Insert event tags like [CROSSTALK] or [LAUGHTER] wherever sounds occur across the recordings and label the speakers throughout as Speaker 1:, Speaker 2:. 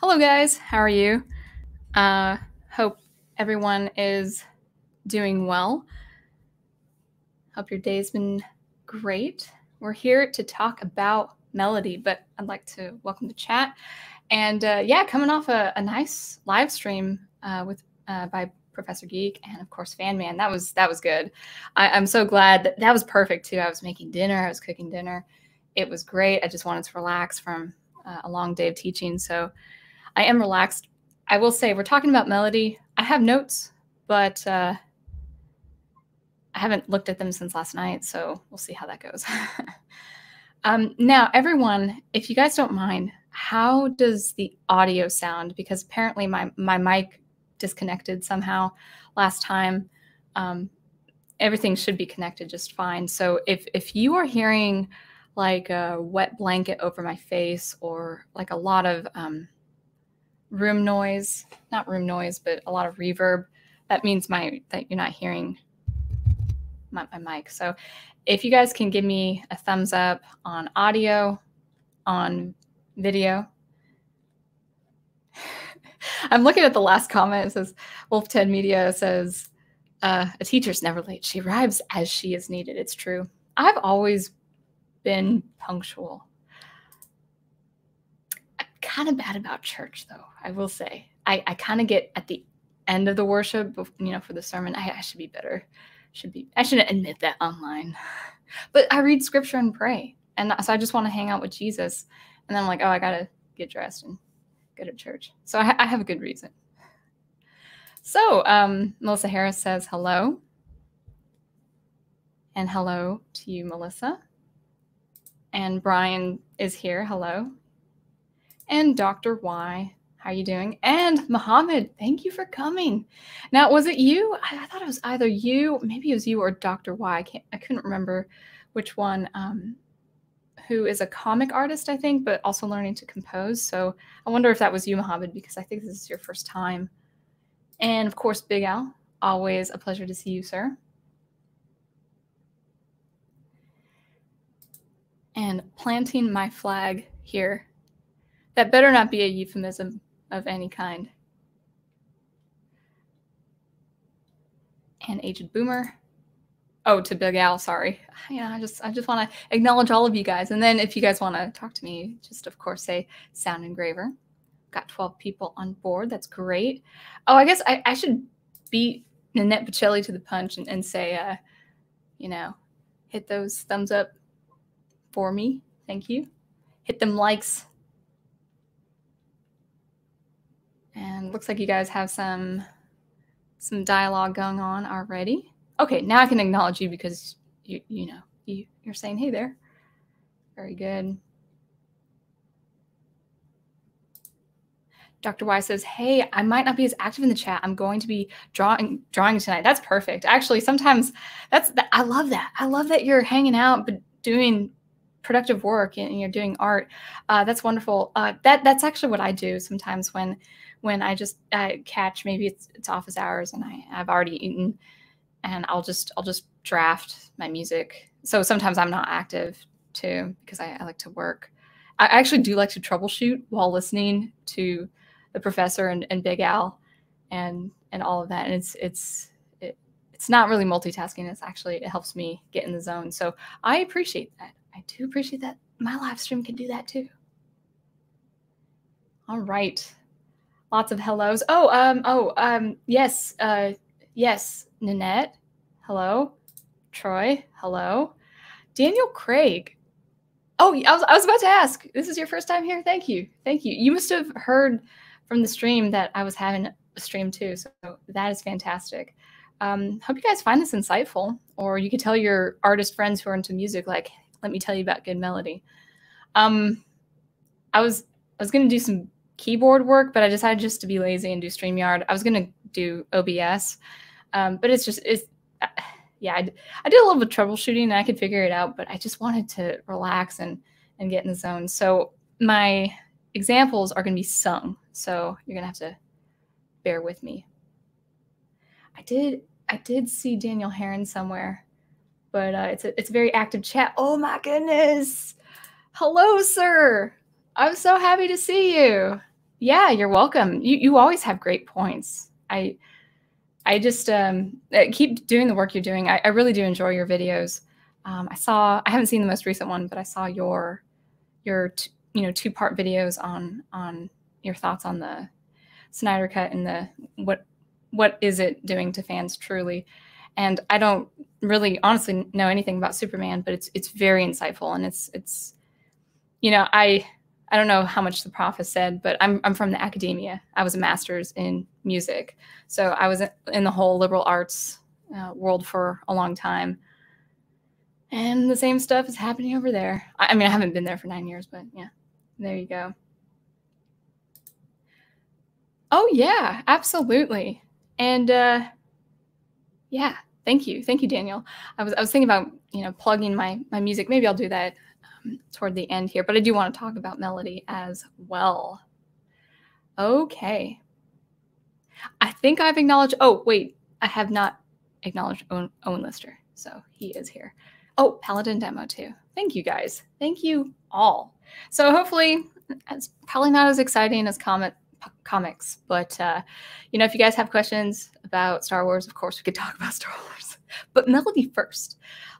Speaker 1: Hello, guys. How are you? Uh, hope everyone is doing well. Hope your day's been great. We're here to talk about melody, but I'd like to welcome the chat. And uh, yeah, coming off a, a nice live stream uh, with uh, by Professor Geek and of course Fan Man. That was that was good. I, I'm so glad that that was perfect too. I was making dinner. I was cooking dinner. It was great. I just wanted to relax from uh, a long day of teaching. So I am relaxed. I will say we're talking about melody. I have notes, but uh, I haven't looked at them since last night, so we'll see how that goes. [LAUGHS] um, now, everyone, if you guys don't mind, how does the audio sound? Because apparently my my mic disconnected somehow last time. Um, everything should be connected just fine. So if if you are hearing like a wet blanket over my face or like a lot of um, room noise, not room noise, but a lot of reverb, that means my that you're not hearing my, my mic. So if you guys can give me a thumbs up on audio, on video. [LAUGHS] I'm looking at the last comment. It says Wolf Ted Media says uh, a teacher's never late. She arrives as she is needed. It's true. I've always been punctual. Kind of bad about church, though. I will say. I, I kind of get at the end of the worship, you know, for the sermon. I, I should be better. Should be. I shouldn't admit that online, [SIGHS] but I read scripture and pray, and so I just want to hang out with Jesus. And then I'm like, oh, I gotta get dressed and go to church. So I, I have a good reason. So um, Melissa Harris says hello, and hello to you, Melissa. And Brian is here. Hello. And Dr. Y, how are you doing? And Mohammed, thank you for coming. Now, was it you? I, I, thought it was either you, maybe it was you or Dr. Y. I can't I couldn't remember which one. Um, who is a comic artist, I think, but also learning to compose. So I wonder if that was you, Mohammed, because I think this is your first time. And of course, Big Al, always a pleasure to see you, sir. and planting my flag here. That better not be a euphemism of any kind. And aged boomer. Oh, to Big Al, sorry. Yeah, I just I just want to acknowledge all of you guys. And then if you guys want to talk to me, just of course say sound engraver. Got 12 people on board. That's great. Oh, I guess I, I should beat Nanette Pacelli to the punch and, and say uh, you know, hit those thumbs up for me. Thank you. Hit them likes. And looks like you guys have some some dialogue going on already. Okay, now I can acknowledge you because you you know you you're saying hey there. Very good. Dr. Y says, "Hey, I might not be as active in the chat. I'm going to be drawing drawing tonight. That's perfect. Actually, sometimes that's that, I love that. I love that you're hanging out but doing productive work and you're doing art, uh, that's wonderful. Uh, that that's actually what I do sometimes when when I just I catch maybe it's, it's office hours and I, I've already eaten, and I'll just I'll just draft my music. So sometimes I'm not active too because I, I like to work. I actually do like to troubleshoot while listening to the professor and, and Big Al and and all of that. And it's it's it, it's not really multitasking. It's actually it helps me get in the zone. So I appreciate that. I do appreciate that my live stream can do that too. All right. Lots of hellos. Oh, um, oh, um, yes, uh, yes, Nanette. Hello. Troy. Hello. Daniel Craig. Oh, I was, I was about to ask. This is your first time here. Thank you. Thank you. You must have heard from the stream that I was having a stream too. So that is fantastic. Um, hope you guys find this insightful, or you could tell your artist friends who are into music, like, let me tell you about good melody. Um, I was I was gonna do some keyboard work, but I decided just to be lazy and do StreamYard. I was gonna do OBS, um, but it's just it's uh, [SIGHS] yeah. I, I did a little bit of troubleshooting and I could figure it out, but I just wanted to relax and and get in the zone. So my examples are gonna be sung, so you're gonna have to bear with me. I did I did see Daniel Heron somewhere but uh, it's a it's a very active chat. Oh my goodness! Hello, sir. I'm so happy to see you. Yeah, you're welcome. You you always have great points. I I just um, keep doing the work you're doing. I, I really do enjoy your videos. Um, I saw I haven't seen the most recent one, but I saw your your you know two part videos on on your thoughts on the Snyder cut and the what what is it doing to fans truly. And I don't really honestly know anything about Superman, but it's it's very insightful and it's it's you know I I don't know how much the prof has said, but I'm I'm from the academia. I was a master's in music, so I was in the whole liberal arts uh, world for a long time. And the same stuff is happening over there. I, I mean, I haven't been there for nine years, but yeah, there you go. Oh yeah, absolutely. And uh, yeah, thank you, thank you, Daniel. I was I was thinking about you know plugging my my music. Maybe I'll do that toward the end here, but I do want to talk about melody as well. Okay. I think I've acknowledged. Oh wait, I have not acknowledged Owen, Owen Lister, so he is here. Oh, Paladin demo too. Thank you guys. Thank you all. So hopefully, it's probably not as exciting as Comet comics. But uh, you know, if you guys have questions about Star Wars, of course we could talk about [LAUGHS] Star Wars. But melody first.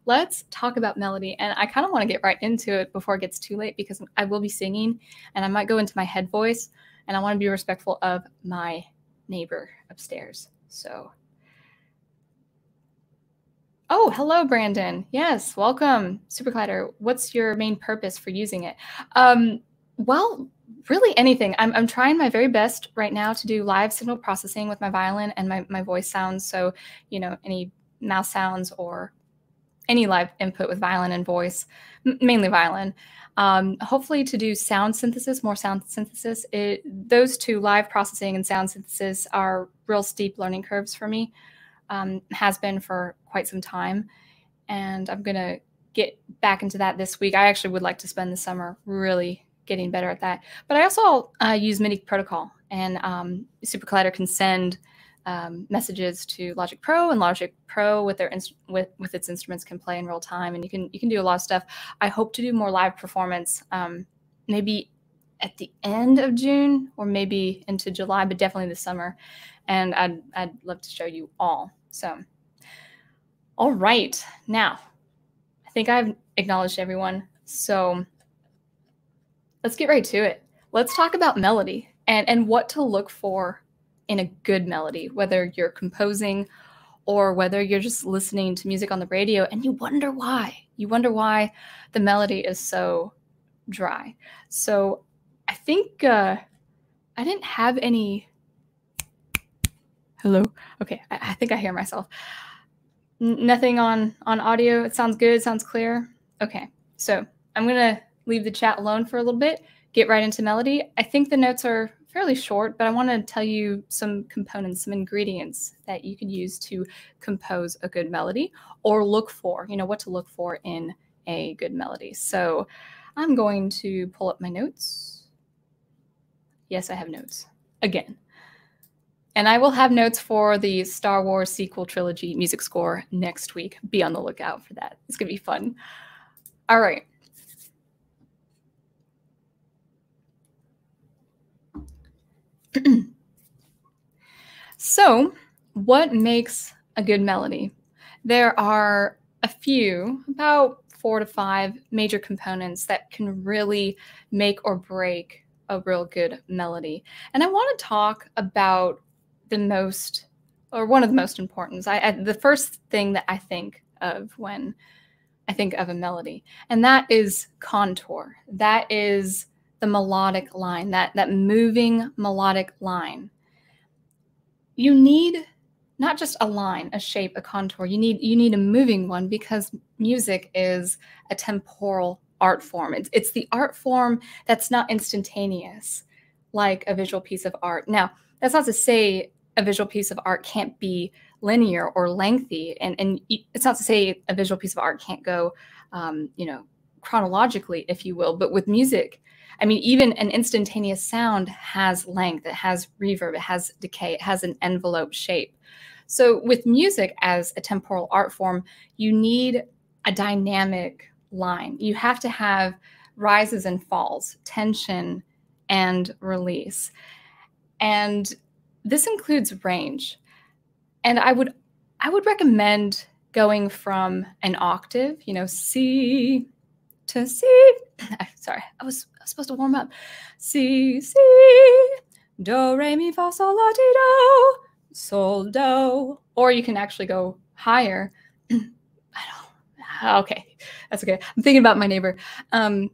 Speaker 1: Let's talk about melody, and I kind of want to get right into it before it gets too late because I will be singing, and I might go into my head voice, and I want to be respectful of my neighbor upstairs. So. Oh, hello, Brandon. Yes, welcome, SuperCollider. What's your main purpose for using it? Um, well, really anything. I'm, I'm trying my very best right now to do live signal processing with my violin and my, my voice sounds. So, you know, any mouse sounds or any live input with violin and voice, mainly violin. Um, hopefully to do sound synthesis, more sound synthesis. It, those two, live processing and sound synthesis, are real steep learning curves for me. Um, has been for quite some time. And I'm going to get back into that this week. I actually would like to spend the summer really getting better at that. But I also uh, use MIDI protocol, and um, SuperCollider can send um, messages to Logic Pro, and Logic Pro with their with with its instruments can play in real time, and you can you can do a lot of stuff. I hope to do more live performance, um, maybe at the end of June or maybe into July, but definitely this summer. And I'd I'd love to show you all. So, all right, now I think I've acknowledged everyone. So let's get right to it. Let's talk about melody and, and what to look for in a good melody, whether you're composing or whether you're just listening to music on the radio and you wonder why. You wonder why the melody is so dry. So I think uh, I didn't have any. Hello. Okay, I, I think I hear myself. N- nothing on on audio. It sounds good. Sounds clear. Okay, so I'm gonna leave the chat alone for a little bit, get right into melody. I think the notes are fairly short, but I want to tell you some components, some ingredients that you can use to compose a good melody or look for, you know, what to look for in a good melody. So I'm going to pull up my notes. Yes, I have notes again. And I will have notes for the Star Wars sequel trilogy music score next week. Be on the lookout for that. It's going to be fun. All right. [CLEARS THROAT] so, what makes a good melody? There are a few, about four to five major components that can really make or break a real good melody. And I want to talk about the most, or one of the most important. I, I, the first thing that I think of when I think of a melody, and that is contour. That is the melodic line, that, that moving melodic line. You need not just a line, a shape, a contour. You need you need a moving one because music is a temporal art form. It's, it's the art form that's not instantaneous like a visual piece of art. Now, that's not to say a visual piece of art can't be linear or lengthy, and and it's not to say a visual piece of art can't go, um, you know, chronologically, if you will. But with music, I mean, even an instantaneous sound has length, it has reverb, it has decay, it has an envelope shape. So, with music as a temporal art form, you need a dynamic line. You have to have rises and falls, tension and release. And this includes range. And I would I would recommend going from an octave, you know, C to see. [LAUGHS] Sorry, I was, I was supposed to warm up. C, C, do, re, mi, fa, sol, la, ti, do, sol, do. Or you can actually go higher. [CLEARS THROAT] I don't, okay, that's okay. I'm thinking about my neighbor. Um,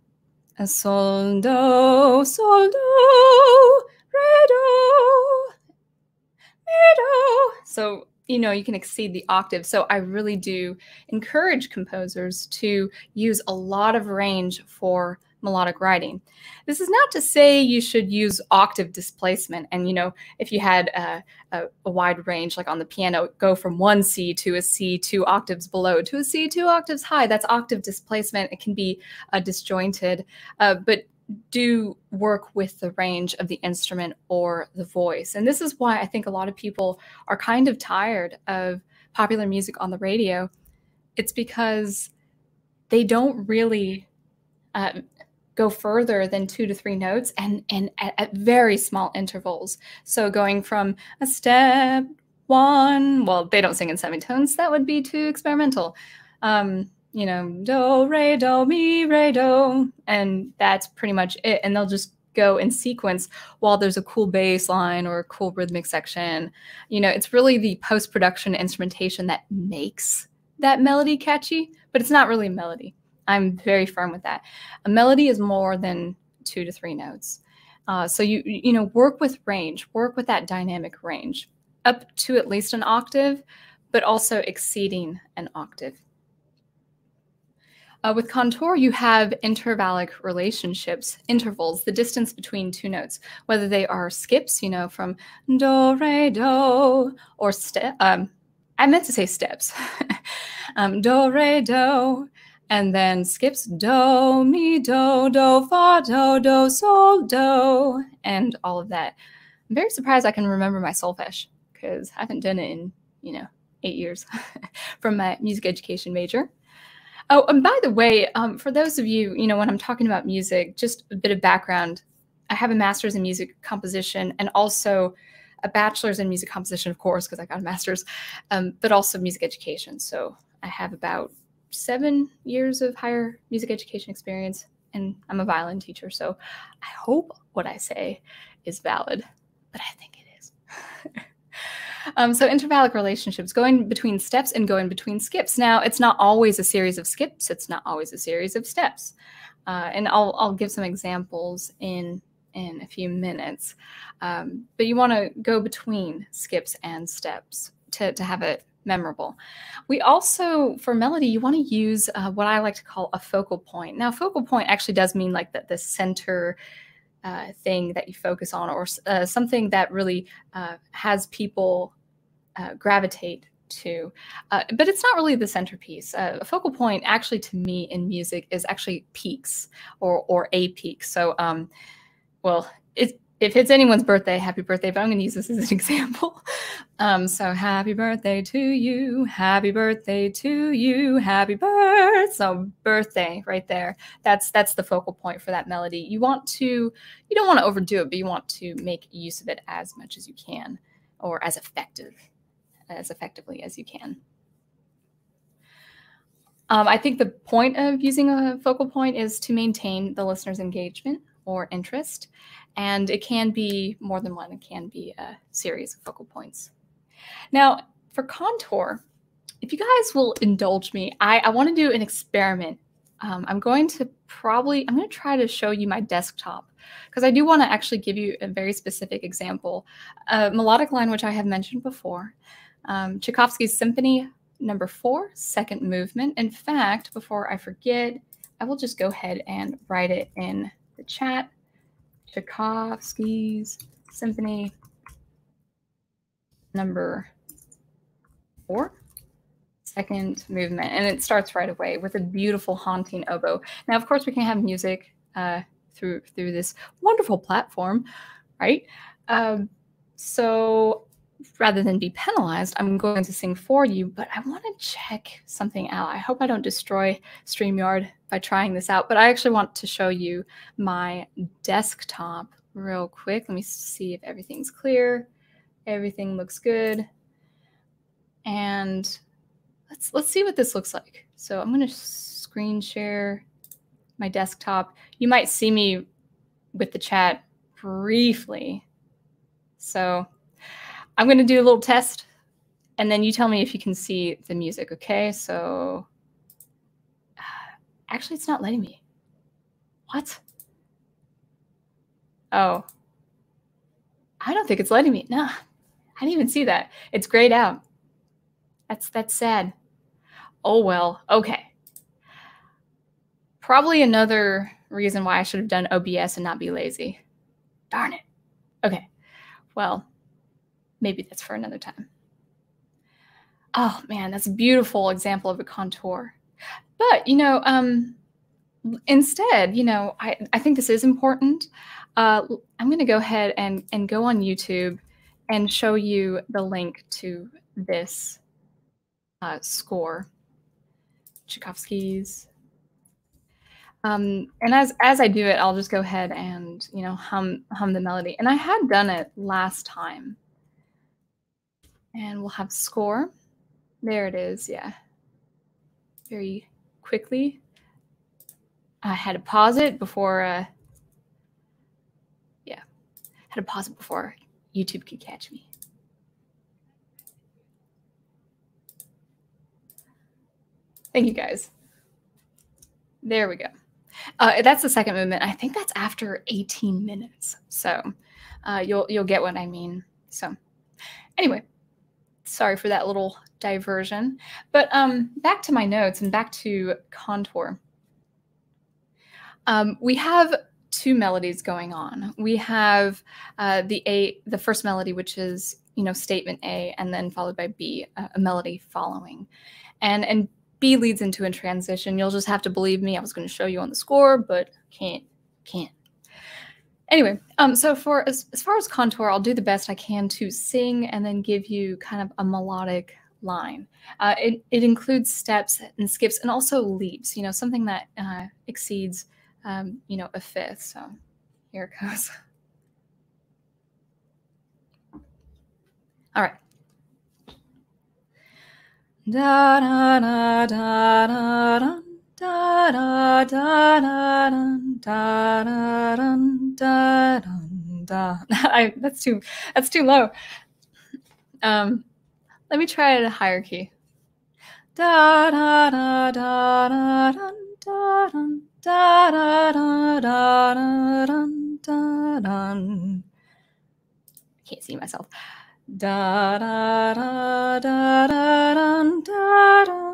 Speaker 1: sol, do, sol, do, re, do, mi, do. So you know you can exceed the octave. So i really do encourage composers to use a lot of range for melodic writing. This is not to say you should use octave displacement and you know if you had a, a, a wide range like on the piano go from one c to a c two octaves below to a c two octaves high. That's octave displacement. It can be uh, disjointed. Uh, but do work with the range of the instrument or the voice. And this is why I think a lot of people are kind of tired of popular music on the radio. It's because they don't really uh, go further than two to three notes and, and at, at very small intervals. So going from a step one, well, they don't sing in semitones, that would be too experimental. Um, you know, do, re, do, mi, re, do. And that's pretty much it. And they'll just go in sequence while there's a cool bass line or a cool rhythmic section. You know, it's really the post production instrumentation that makes that melody catchy, but it's not really a melody. I'm very firm with that. A melody is more than two to three notes. Uh, so you you know work with range, work with that dynamic range up to at least an octave, but also exceeding an octave. Uh, with contour, you have intervallic relationships, intervals, the distance between two notes, whether they are skips, you know, from do, re, do, or step. Um, I meant to say steps. [LAUGHS] um, do, re, do, and then skips do, mi, do, do, fa, do, do, sol, do, and all of that. I'm very surprised I can remember my solfege because I haven't done it in, you know, eight years [LAUGHS] from my music education major. Oh, and by the way, um, for those of you, you know, when I'm talking about music, just a bit of background. I have a master's in music composition and also a bachelor's in music composition, of course, because I got a master's, um, but also music education. So I have about seven years of higher music education experience, and I'm a violin teacher. So I hope what I say is valid, but I think it. Um, so intervallic relationships, going between steps and going between skips. Now, it's not always a series of skips. It's not always a series of steps. Uh, and I'll, I'll give some examples in, in a few minutes. Um, but you want to go between skips and steps to, to have it memorable. We also, for melody, you want to use uh, what I like to call a focal point. Now, focal point actually does mean like the, the center uh, thing that you focus on or uh, something that really uh, has people uh, gravitate to. Uh, but it's not really the centerpiece. a focal point, actually, to me in music, is actually peaks or or a peak. So, um, well, it, if it's anyone's birthday, happy birthday, but I'm going to use this as an [LAUGHS] example. Um, so happy birthday to you, happy birthday to you, happy birthday. So birthday right there. That's that's the focal point for that melody. You want to, you don't want to overdo it, but you want to make use of it as much as you can or as effective, as effectively as you can. Um, I think the point of using a focal point is to maintain the listener's engagement or interest. And it can be more than one, it can be a series of focal points. Now, for contour, if you guys will indulge me, I, I want to do an experiment. Um, I'm going to probably, I'm going to try to show you my desktop because I do want to actually give you a very specific example. A melodic line, which I have mentioned before, um, Tchaikovsky's Symphony number four, second movement. In fact, before I forget, I will just go ahead and write it in the chat. Tchaikovsky's Symphony number four, second movement. And it starts right away with a beautiful haunting oboe. Now, of course, we can have music uh, through through this wonderful platform, right? Um, so rather than be penalized, I'm going to sing for you, but I want to check something out. I hope I don't destroy StreamYard by trying this out, but I actually want to show you my desktop real quick. Let me see if everything's clear. Everything looks good. And let's let's see what this looks like. So I'm going to screen share my desktop. You might see me with the chat briefly. So I'm going to do a little test and then you tell me if you can see the music, okay? So [SIGHS] actually it's not letting me. What? Oh. I don't think it's letting me. No. I didn't even see that. It's grayed out. That's that's sad. Oh well. Okay. Probably another reason why I should have done OBS and not be lazy. Darn it. Okay. Well, maybe that's for another time. Oh man, that's a beautiful example of a contour. But you know, um, instead, you know, I, I think this is important. Uh, I'm going to go ahead and and go on YouTube and show you the link to this uh, score, Tchaikovsky's. Um, and as as I do it, I'll just go ahead and you know hum hum the melody. And I had done it last time. And we'll have score. There it is. Yeah. Very quickly. I had to pause it before. Uh, yeah, had to pause it before YouTube could catch me. Thank you guys. There we go. Uh, that's the second movement. I think that's after 18 minutes. So uh, you'll you'll get what I mean. So anyway, sorry for that little diversion. But um, back to my notes and back to contour. Um, we have two melodies going on. We have uh, the A, the first melody, which is you know statement A, and then followed by B, a melody following, and and B leads into a transition. You'll just have to believe me. I was going to show you on the score, but can't, can't. Anyway, um, so for as, as far as contour, I'll do the best I can to sing and then give you kind of a melodic line. Uh, it, it includes steps and skips and also leaps, you know, something that uh, exceeds, um, you know, a fifth. So here it goes. [LAUGHS] All right. Da da da da da da da da da da da da da da I that's too that's too low. Um, let me try it a higher key. Da da da da da da da da da da da da da da. Can't see myself. Da da da da da da da da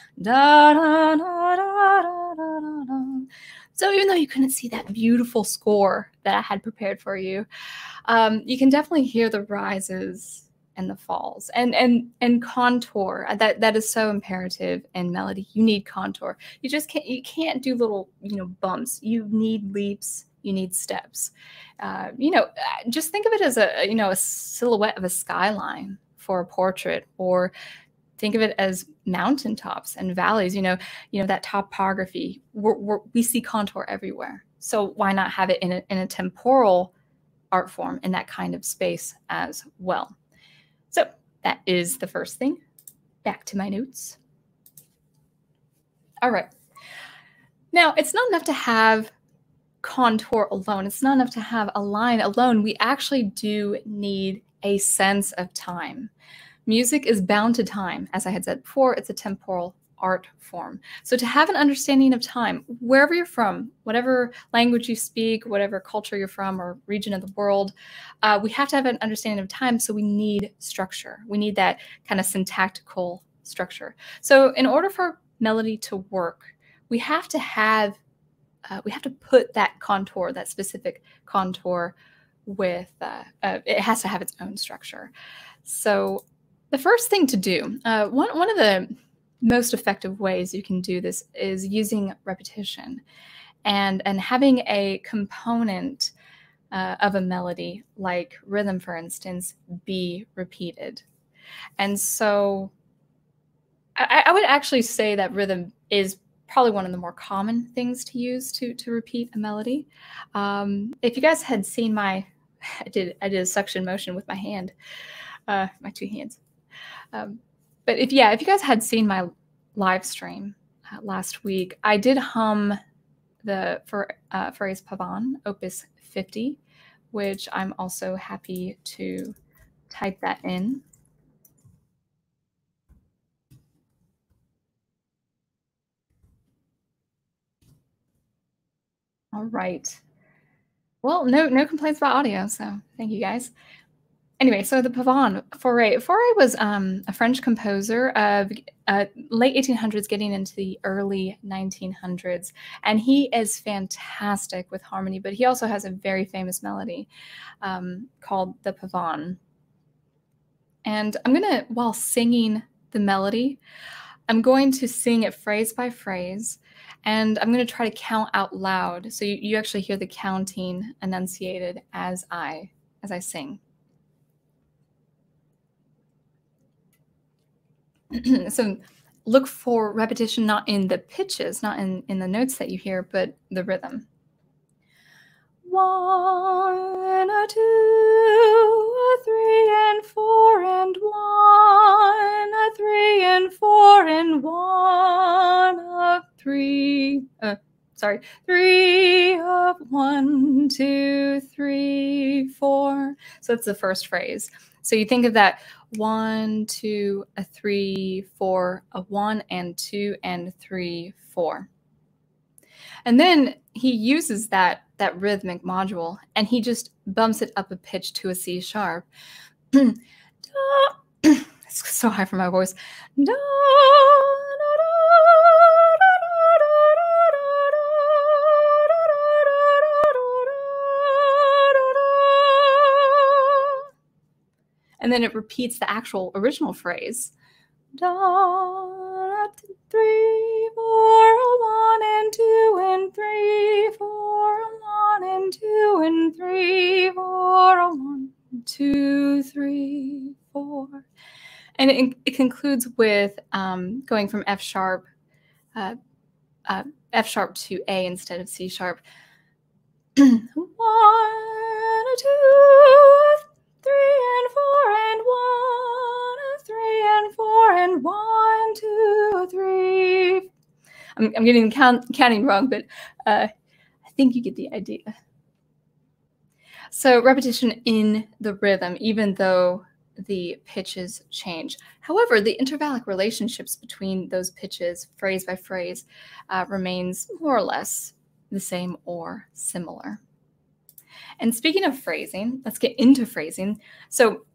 Speaker 1: Da, da, da, so even though you couldn't see that beautiful score that I had prepared for you, um, you can definitely hear the rises and the falls and and and contour. Uh, that that is so imperative in melody. You need contour. You just can't you can't do little you know bumps. You need leaps. You need steps. Uh, you know uh, just think of it as a you know a silhouette of a skyline for a portrait or think of it as mountaintops and valleys you know you know that topography. We're, we're, we see contour everywhere. So why not have it in a, in a temporal art form in that kind of space as well? So that is the first thing. Back to my notes. All right. Now it's not enough to have contour alone. It's not enough to have a line alone. We actually do need a sense of time. Music is bound to time. As I had said before, it's a temporal art form. So to have an understanding of time, wherever you're from, whatever language you speak, whatever culture you're from or region of the world, uh, we have to have an understanding of time. So we need structure. We need that kind of syntactical structure. So in order for melody to work, we have to have, uh, we have to put that contour, that specific contour with, uh, uh, it has to have its own structure. So the first thing to do, uh, one, one of the most effective ways you can do this is using repetition and, and having a component uh, of a melody, like rhythm, for instance, be repeated. And so I, I would actually say that rhythm is probably one of the more common things to use to to repeat a melody. Um, if you guys had seen my, [LAUGHS] I did I did a suction motion with my hand, uh, my two hands. Um, but if yeah, if you guys had seen my live stream uh, last week, I did hum the for uh, phrase Pavane Opus 50, which I'm also happy to type that in. All right. Well, no no complaints about audio, so thank you guys. Anyway, so the Pavane Fauré. Fauré was um, a French composer of uh, late 1800s, getting into the early 1900s, and he is fantastic with harmony. But he also has a very famous melody um, called the Pavane. And I'm gonna, while singing the melody, I'm going to sing it phrase by phrase, and I'm going to try to count out loud so you, you actually hear the counting enunciated as I as I sing. [CLEARS THROAT] so look for repetition not in the pitches, not in, in the notes that you hear, but the rhythm. One, a two, a three, and four, and one, a three, and four, and one, a three, uh, sorry, three of one, two, three, four. So that's the first phrase. So you think of that one, two, a three, four, a one, and two, and three, four. And then he uses that that rhythmic module and he just bumps it up a pitch to a C sharp. [CLEARS THROAT] [CLEARS THROAT] it's so high for my voice. And then it repeats the actual original phrase. Da, three, four, one, and two, and three, four, one, and two, and three, four, one, two, three, four. And it, it concludes with um, going from F sharp, uh, uh, F sharp to A instead of C sharp. [CLEARS THROAT] one, two, three and four and one, three and four and one, two, three. I'm, I'm getting count, counting wrong, but uh, I think you get the idea. So repetition in the rhythm, even though the pitches change. However, the intervallic relationships between those pitches, phrase by phrase, uh, remains more or less the same or similar. And speaking of phrasing, let's get into phrasing. So,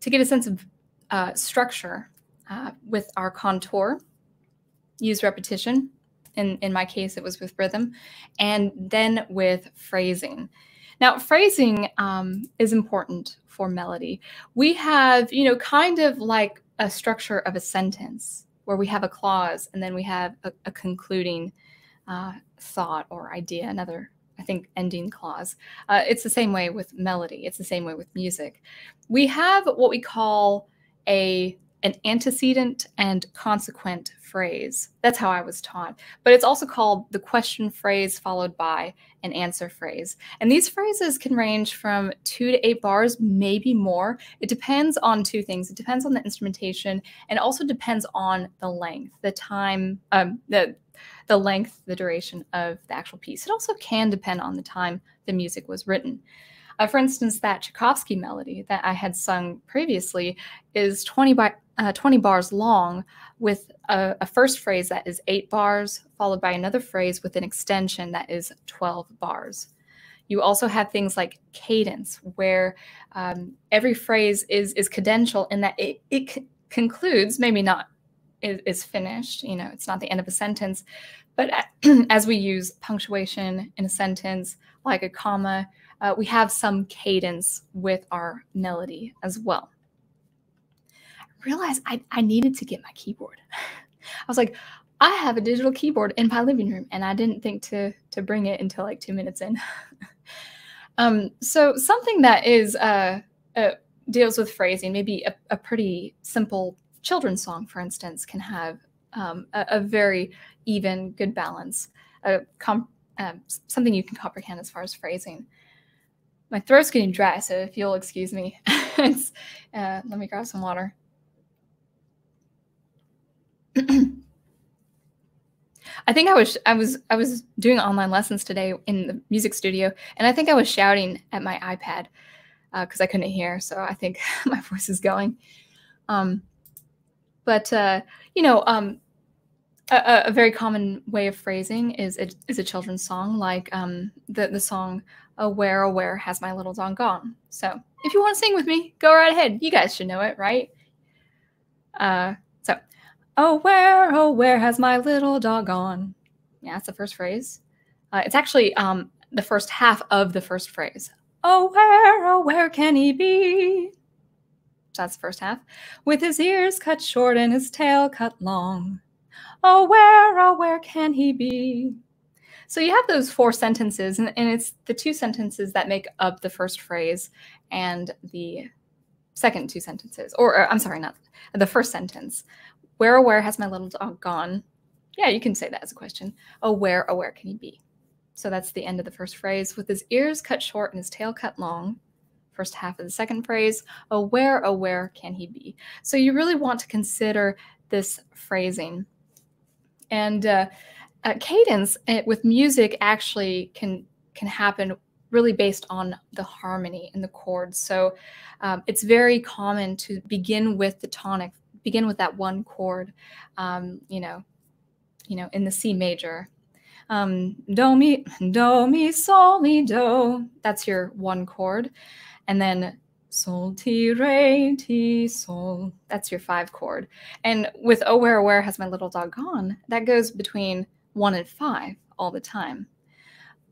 Speaker 1: to get a sense of uh, structure uh, with our contour, use repetition. In, in my case, it was with rhythm, and then with phrasing. Now, phrasing um, is important for melody. We have, you know, kind of like a structure of a sentence where we have a clause and then we have a, a concluding uh, thought or idea, another I think, ending clause. Uh, it's the same way with melody. It's the same way with music. We have what we call a an antecedent and consequent phrase. That's how I was taught. But it's also called the question phrase followed by an answer phrase. And these phrases can range from two to eight bars, maybe more. It depends on two things. It depends on the instrumentation and also depends on the length, the time, um, the the length, the duration of the actual piece. It also can depend on the time the music was written. Uh, for instance, that Tchaikovsky melody that I had sung previously is 20, by, uh, 20 bars long with a, a, first phrase that is eight bars, followed by another phrase with an extension that is 12 bars. You also have things like cadence, where um, every phrase is, is cadential in that it, it concludes, maybe not is, is finished. You know, it's not the end of a sentence. But [CLEARS THROAT] as we use punctuation in a sentence, like a comma, uh, we have some cadence with our melody as well. I realized I, I needed to get my keyboard. [LAUGHS] I was like, I have a digital keyboard in my living room, and I didn't think to to bring it until like two minutes in. [LAUGHS] um, so something that is uh, uh, deals with phrasing, maybe a, a, pretty simple children's song, for instance, can have um, a, a, very even, good balance, a um, something you can comprehend as far as phrasing. My throat's getting dry, so if you'll excuse me, [LAUGHS] uh, let me grab some water. [CLEARS THROAT] I think I was I was I was doing online lessons today in the music studio, and I think I was shouting at my iPad because uh, I couldn't hear. So I think [LAUGHS] my voice is going. Um, but uh, you know, um, a, a, very common way of phrasing is a, is a children's song, like um, the the song "Oh Where Oh Where Has My Little Dog Gone." So if you want to sing with me, go right ahead. You guys should know it, right? Uh, so, "Oh where oh where has my little dog gone?" Yeah, that's the first phrase. Uh, it's actually um, the first half of the first phrase. Oh, where, oh, where can he be? That's the first half. With his ears cut short and his tail cut long. Oh, where, oh, where can he be? So you have those four sentences, and, and it's the two sentences that make up the first phrase and the second two sentences. Or, or I'm sorry, not the first sentence. Where, where has my little dog gone? Yeah, you can say that as a question. Oh, where, oh, where can he be? So that's the end of the first phrase. With his ears cut short and his tail cut long. First half of the second phrase. Oh, where, oh, where can he be? So you really want to consider this phrasing. And uh, uh, cadence uh, with music actually can can happen really based on the harmony in the chords. So um, it's very common to begin with the tonic, begin with that one chord, um, you know, you know, in the C major, um, do mi do mi sol mi do. That's your one chord, and then sol ti re ti sol. That's your five chord. And with oh where where has my little dog gone? That goes between one and five all the time.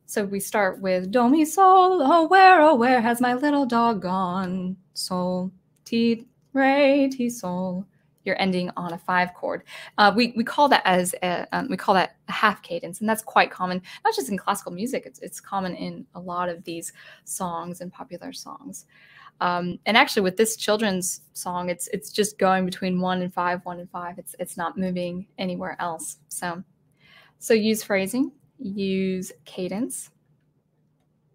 Speaker 1: So we start with do mi sol. Oh where oh where has my little dog gone? Sol ti re ti sol you're ending on a five chord. Uh, we, we call that as a, um, we call that a half cadence, and that's quite common, not just in classical music. It's it's common in a lot of these songs and popular songs. Um, and actually, with this children's song, it's it's just going between one and five, one and five. It's it's not moving anywhere else. So, so use phrasing, use cadence.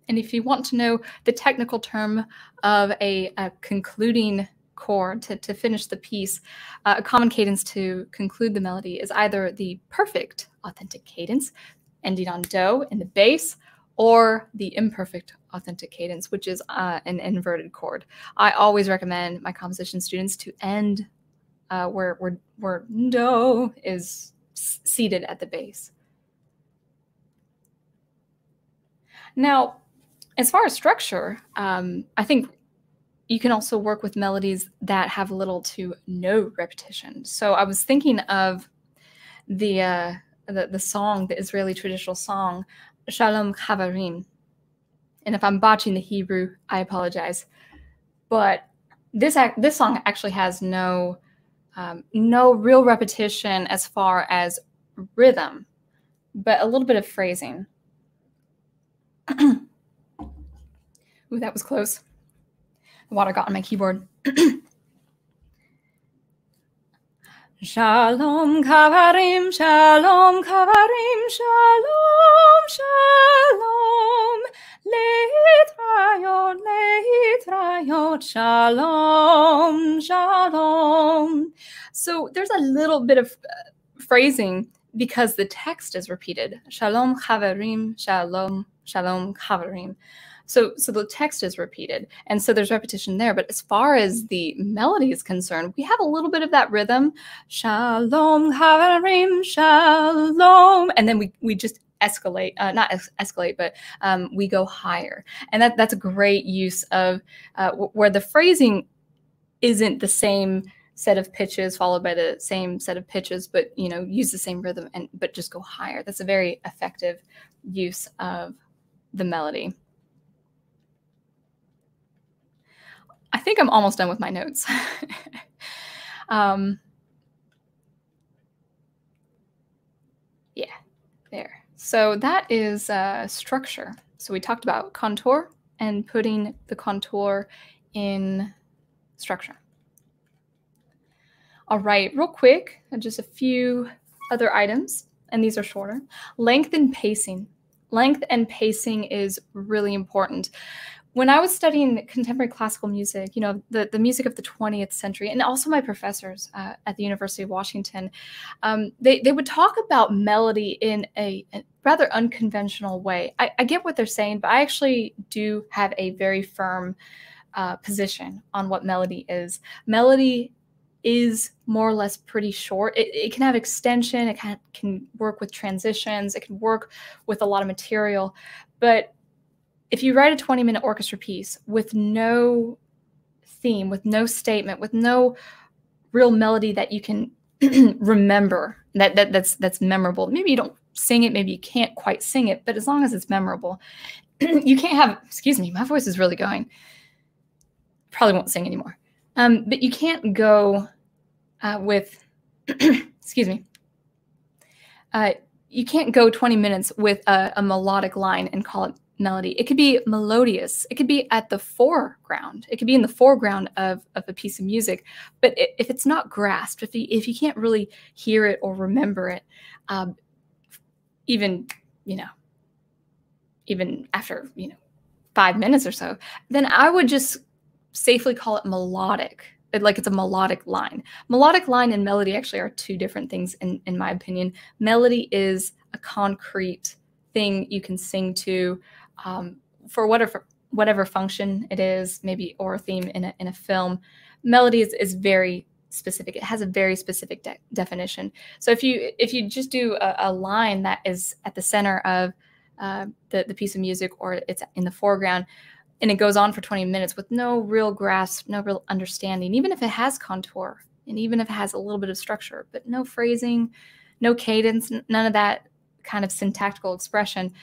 Speaker 1: And if you want to know the technical term of a, a concluding chord to, to finish the piece, uh, a common cadence to conclude the melody is either the perfect authentic cadence, ending on do in the bass, or the imperfect authentic cadence, which is uh, an inverted chord. I always recommend my composition students to end uh, where, where, where do is seated at the bass. Now, as far as structure, um, I think you can also work with melodies that have little to no repetition. So I was thinking of the uh, the, the song, the Israeli traditional song, Shalom Chavarim. And if I'm botching the Hebrew, I apologize. But this this song actually has no um, no real repetition as far as rhythm, but a little bit of phrasing. Ooh, that was close The water got on my keyboard. [CLEARS THROAT] Shalom kavarim, shalom kavarim, shalom, shalom, leitrayot, leitrayot, shalom, shalom. So there's a little bit of uh, phrasing because the text is repeated. Shalom chavarim, shalom, shalom chavarim. So so the text is repeated, and so there's repetition there. But as far as the melody is concerned, we have a little bit of that rhythm, shalom, havarim, shalom, and then we we just escalate, uh, not es- escalate, but um, we go higher, and that that's a great use of uh, where the phrasing isn't the same set of pitches followed by the same set of pitches but you know use the same rhythm and but just go higher that's a very effective use of the melody I think I'm almost done with my notes. [LAUGHS] um, yeah, there. So that is uh, structure. So we talked about contour and putting the contour in structure. All right, real quick, just a few other items, and these are shorter. Length and pacing. Length and pacing is really important. When I was studying contemporary classical music, you know, the, the music of the 20th century, and also my professors uh, at the University of Washington, um, they, they would talk about melody in a, a rather unconventional way. I, I, get what they're saying, but I actually do have a very firm uh, position on what melody is. Melody is more or less pretty short. It, it can have extension, it can, can work with transitions, it can work with a lot of material. But if you write a 20 minute orchestra piece with no theme, with no statement, with no real melody that you can [CLEARS THROAT] remember, that, that that's that's memorable. Maybe you don't sing it, maybe you can't quite sing it, but as long as it's memorable, [CLEARS THROAT] you can't have, excuse me, my voice is really going. Probably won't sing anymore. Um, but you can't go uh, with, [CLEARS THROAT] excuse me, uh, you can't go 20 minutes with a, a, melodic line and call it melody. It could be melodious. It could be at the foreground. It could be in the foreground of, of a piece of music. But if it's not grasped, if you, if you can't really hear it or remember it, um, even, you know, even after, you know, five minutes or so, then I would just safely call it melodic like it's a melodic line. Melodic line and melody actually are two different things in, in my opinion. Melody is a concrete thing you can sing to um, for whatever whatever function it is, maybe or a theme in a, in a film. Melody is, is very specific. It has a very specific de definition. So if you if you just do a, a line that is at the center of uh, the, the piece of music or it's in the foreground, and it goes on for 20 minutes with no real grasp, no real understanding, even if it has contour and even if it has a little bit of structure, but no phrasing, no cadence, none of that kind of syntactical expression,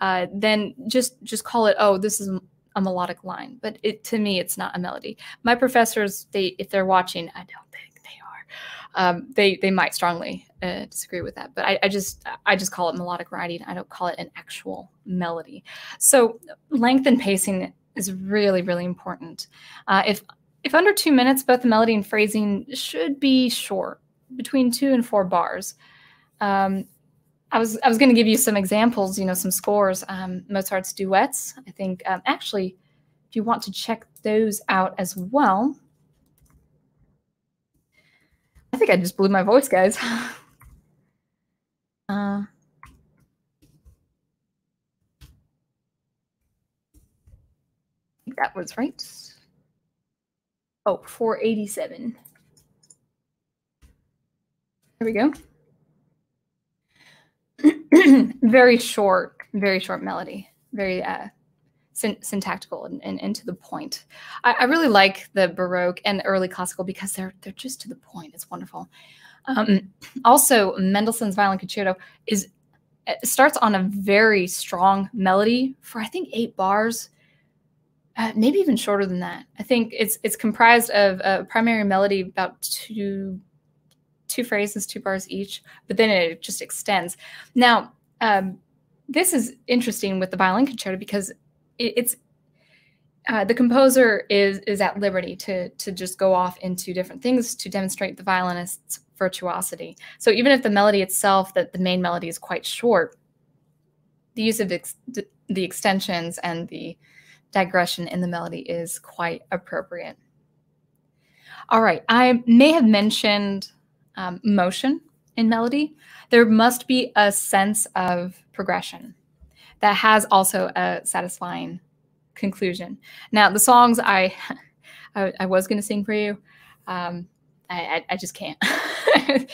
Speaker 1: uh, then just just call it, oh, this is a melodic line. But it to me, it's not a melody. My professors, they if they're watching, I don't think they are. Um, they they might strongly uh, disagree with that, but I, I, just I just call it melodic writing. I don't call it an actual melody. So length and pacing is really, really important. Uh, if if under two minutes, both the melody and phrasing should be short, between two and four bars. Um, I was I was going to give you some examples, you know, some scores. Um, Mozart's duets. I think um, actually, if you want to check those out as well, I think I just blew my voice, guys. [LAUGHS] uh, that was right. Oh, 487. There we go. [CLEARS THROAT] very short, very short melody, very uh, syntactical and, and, and, to the point. I, I, really like the Baroque and early classical because they're they're just to the point. It's wonderful. Um, also, Mendelssohn's Violin Concerto is starts on a very strong melody for I think eight bars uh, maybe even shorter than that. I think it's it's comprised of a primary melody about two two phrases, two bars each, but then it just extends. Now, um, this is interesting with the violin concerto because it, it's uh, the composer is is at liberty to to just go off into different things to demonstrate the violinist's virtuosity. So even if the melody itself, that the main melody is quite short, the use of ex the extensions and the digression in the melody is quite appropriate. All right, I may have mentioned um, motion in melody. There must be a sense of progression that has also a satisfying conclusion. Now, the songs I [LAUGHS] I, I was going to sing for you, um, I, I, I, just can't. [LAUGHS]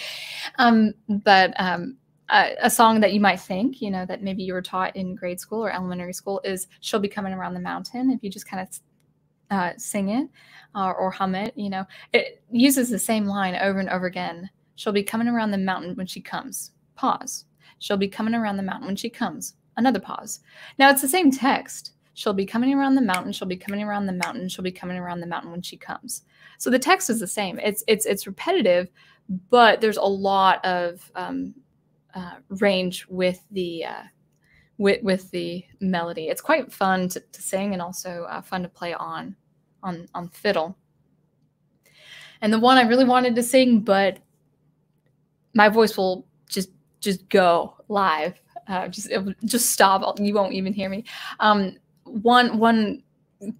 Speaker 1: um, but um, a, song that you might think, you know, that maybe you were taught in grade school or elementary school is "She'll Be Coming Around the Mountain." If you just kind of uh, sing it uh, or hum it, you know, it uses the same line over and over again. She'll be coming around the mountain when she comes. Pause. She'll be coming around the mountain when she comes. Another pause. Now it's the same text. She'll be coming around the mountain. She'll be coming around the mountain. She'll be coming around the mountain when she comes. So the text is the same. It's it's it's repetitive, but there's a lot of um, uh, range with the uh, with with the melody. It's quite fun to, to sing and also uh, fun to play on on on fiddle. And the one I really wanted to sing, but my voice will just just go live. Uh, just just stop. You won't even hear me. Um, one one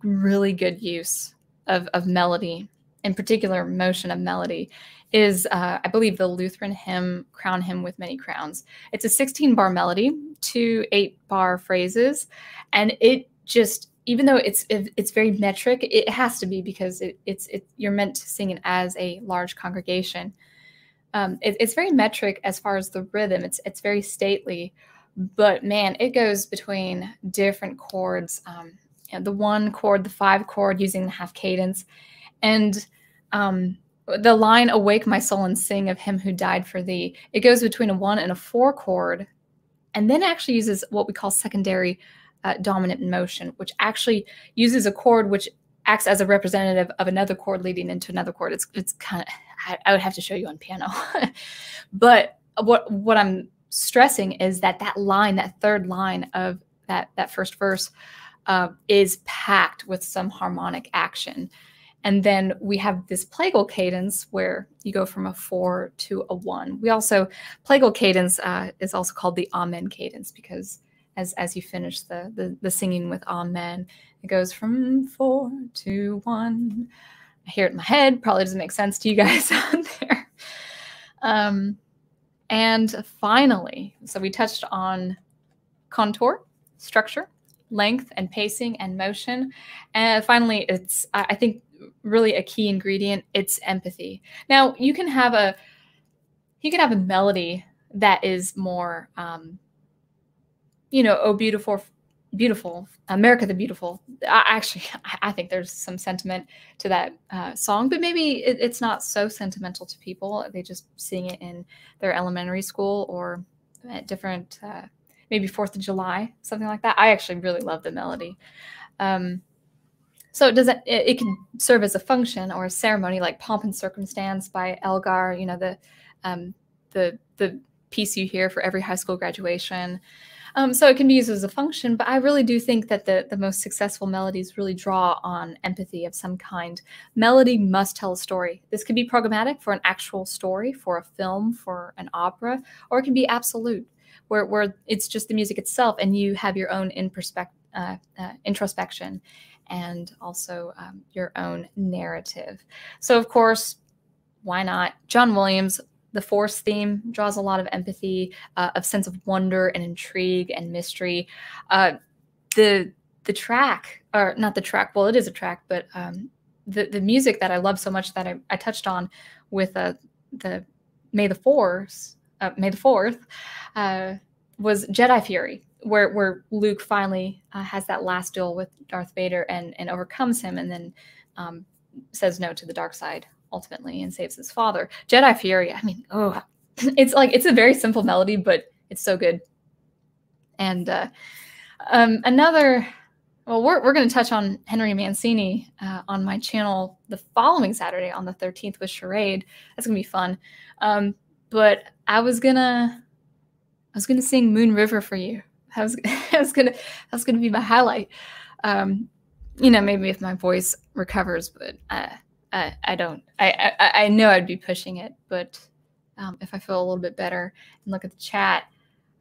Speaker 1: really good use of of melody, in particular motion of melody, is uh, I believe the Lutheran hymn "Crown Him with Many Crowns." It's a 16 bar melody, two eight bar phrases, and it just even though it's it's very metric, it has to be because it, it's it, you're meant to sing it as a large congregation. Um, it, it's very metric as far as the rhythm. It's it's very stately, but man, it goes between different chords. Um, you know, the one chord, the five chord, using the half cadence, and um, the line "Awake my soul and sing of Him who died for thee." It goes between a one and a four chord, and then actually uses what we call secondary uh, dominant motion, which actually uses a chord which acts as a representative of another chord leading into another chord. It's it's kind of I, I would have to show you on piano, [LAUGHS] but what what I'm stressing is that that line, that third line of that that first verse, uh, is packed with some harmonic action. And then we have this plagal cadence where you go from a four to a one. We also, plagal cadence uh, is also called the amen cadence because as, as you finish the, the, the singing with amen, it goes from four to one. I hear it in my head, probably doesn't make sense to you guys [LAUGHS] out there. Um, and finally, so we touched on contour, structure, length, and pacing and motion. And finally, it's, I think, really a key ingredient it's empathy. Now you can have a you can have a melody that is more um you know oh beautiful beautiful america the beautiful. I, actually [LAUGHS] i think there's some sentiment to that uh, song but maybe it, it's not so sentimental to people. They just sing it in their elementary school or at different uh, maybe fourth of july something like that. I actually really love the melody. Um, so it doesn't it, it, can serve as a function or a ceremony like pomp and circumstance by Elgar, you know, the um, the the piece you hear for every high school graduation. Um, so it can be used as a function, but I really do think that the, the most successful melodies really draw on empathy of some kind. Melody must tell a story. This can be programmatic for an actual story, for a film, for an opera, or it can be absolute, where, where it's just the music itself and you have your own in uh, uh, introspection and also um, your own narrative. So, of course, why not? John Williams, the Force theme draws a lot of empathy, uh, of sense of wonder and intrigue and mystery. Uh, the the track, or not the track, well, it is a track, but um, the the music that I love so much that I, I touched on with uh, the May the Fourth, uh, May the Fourth, uh, was Jedi Fury where where Luke finally uh, has that last duel with Darth Vader and and overcomes him, and then um, says no to the dark side ultimately and saves his father. Jedi Fury. I mean, oh, [CLEARS THROAT] it's like it's a very simple melody, but it's so good. And uh, um, another. Well, we're, we're going to touch on Henry Mancini uh, on my channel the following Saturday on the 13th with Charade. That's going to be fun. Um, but I was going to I was going to sing Moon River for you that was [LAUGHS] that was gonna that's gonna be my highlight. Um, you know, maybe if my voice recovers, but uh, I, I don't. I, I, I know I'd be pushing it, but um, if I feel a little bit better and look at the chat,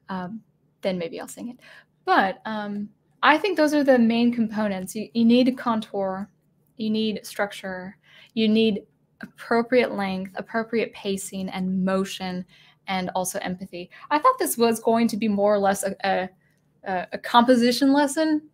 Speaker 1: um, then maybe I'll sing it. But um, I think those are the main components. You, you need contour, you need structure, you need appropriate length, appropriate pacing and motion, and also empathy. I thought this was going to be more or less a, a a, composition lesson.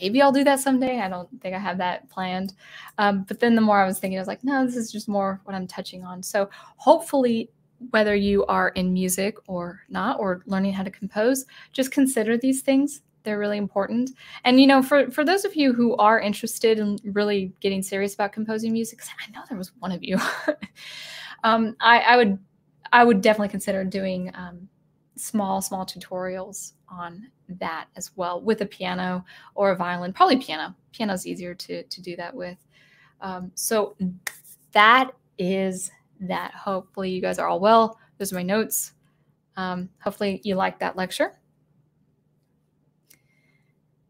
Speaker 1: Maybe I'll do that someday. I don't think I have that planned. Um, but then the more I was thinking, I was like, no, this is just more what I'm touching on. So hopefully, whether you are in music or not, or learning how to compose, just consider these things. They're really important. And you know, for for those of you who are interested in really getting serious about composing music, I know there was one of you. [LAUGHS] um, I, I would I would definitely consider doing um, small, small tutorials on that as well with a piano or a violin, probably piano. Piano's easier to, to do that with. Um, so that is that. Hopefully, you guys are all well. Those are my notes. Um, hopefully, you liked that lecture.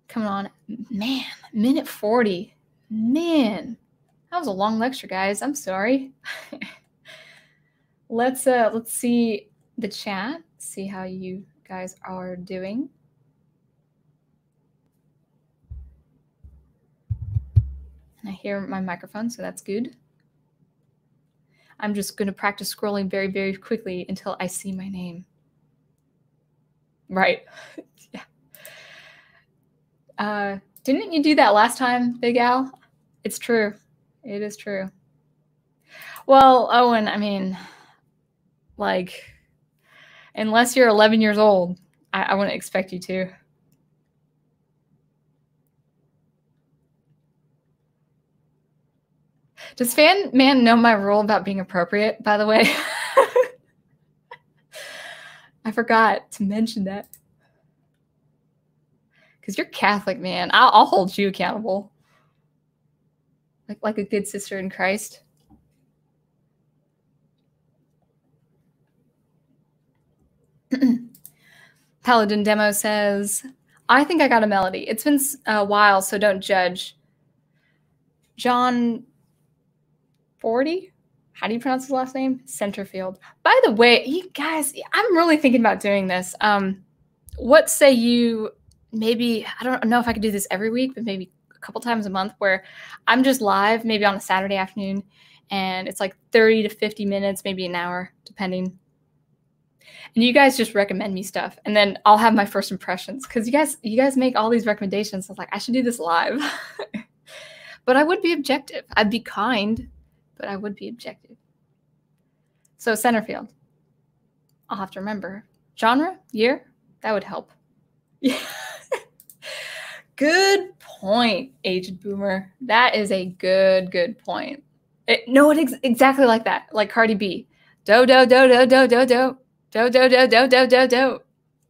Speaker 1: Coming on, man, minute 40. Man, that was a long lecture, guys. I'm sorry. [LAUGHS] let's uh let's see the chat, see how you guys are doing. I hear my microphone, so that's good. I'm just going to practice scrolling very, very quickly until I see my name. Right. [LAUGHS] yeah. Uh, didn't you do that last time, Big Al? It's true. It is true. Well, Owen, I mean, like, unless you're 11 years old, I, I wouldn't expect you to. Does Fan Man know my rule about being appropriate, by the way? [LAUGHS] I forgot to mention that. Because you're Catholic, man. I'll, I'll, hold you accountable. Like, like a good sister in Christ. [CLEARS THROAT] Paladin Demo says, I think I got a melody. It's been a while, so don't judge. John 40? How do you pronounce his last name? Centerfield. By the way, you guys, I'm really thinking about doing this. Um, what say you maybe, I don't know if I could do this every week, but maybe a couple times a month where I'm just live, maybe on a Saturday afternoon, and it's like 30 to 50 minutes, maybe an hour, depending and you guys just recommend me stuff and then i'll have my first impressions because you guys you guys make all these recommendations. I was like i should do this live. [LAUGHS] But i would be objective. I'd be kind but i would be objective. So centerfield i'll have to remember. Genre? Year? That would help. Yeah [LAUGHS] good point aged boomer. That is a good good point. It, no it ex- exactly like that like cardi b. Do do do do do do do do don't, don't, don't, don't, do do.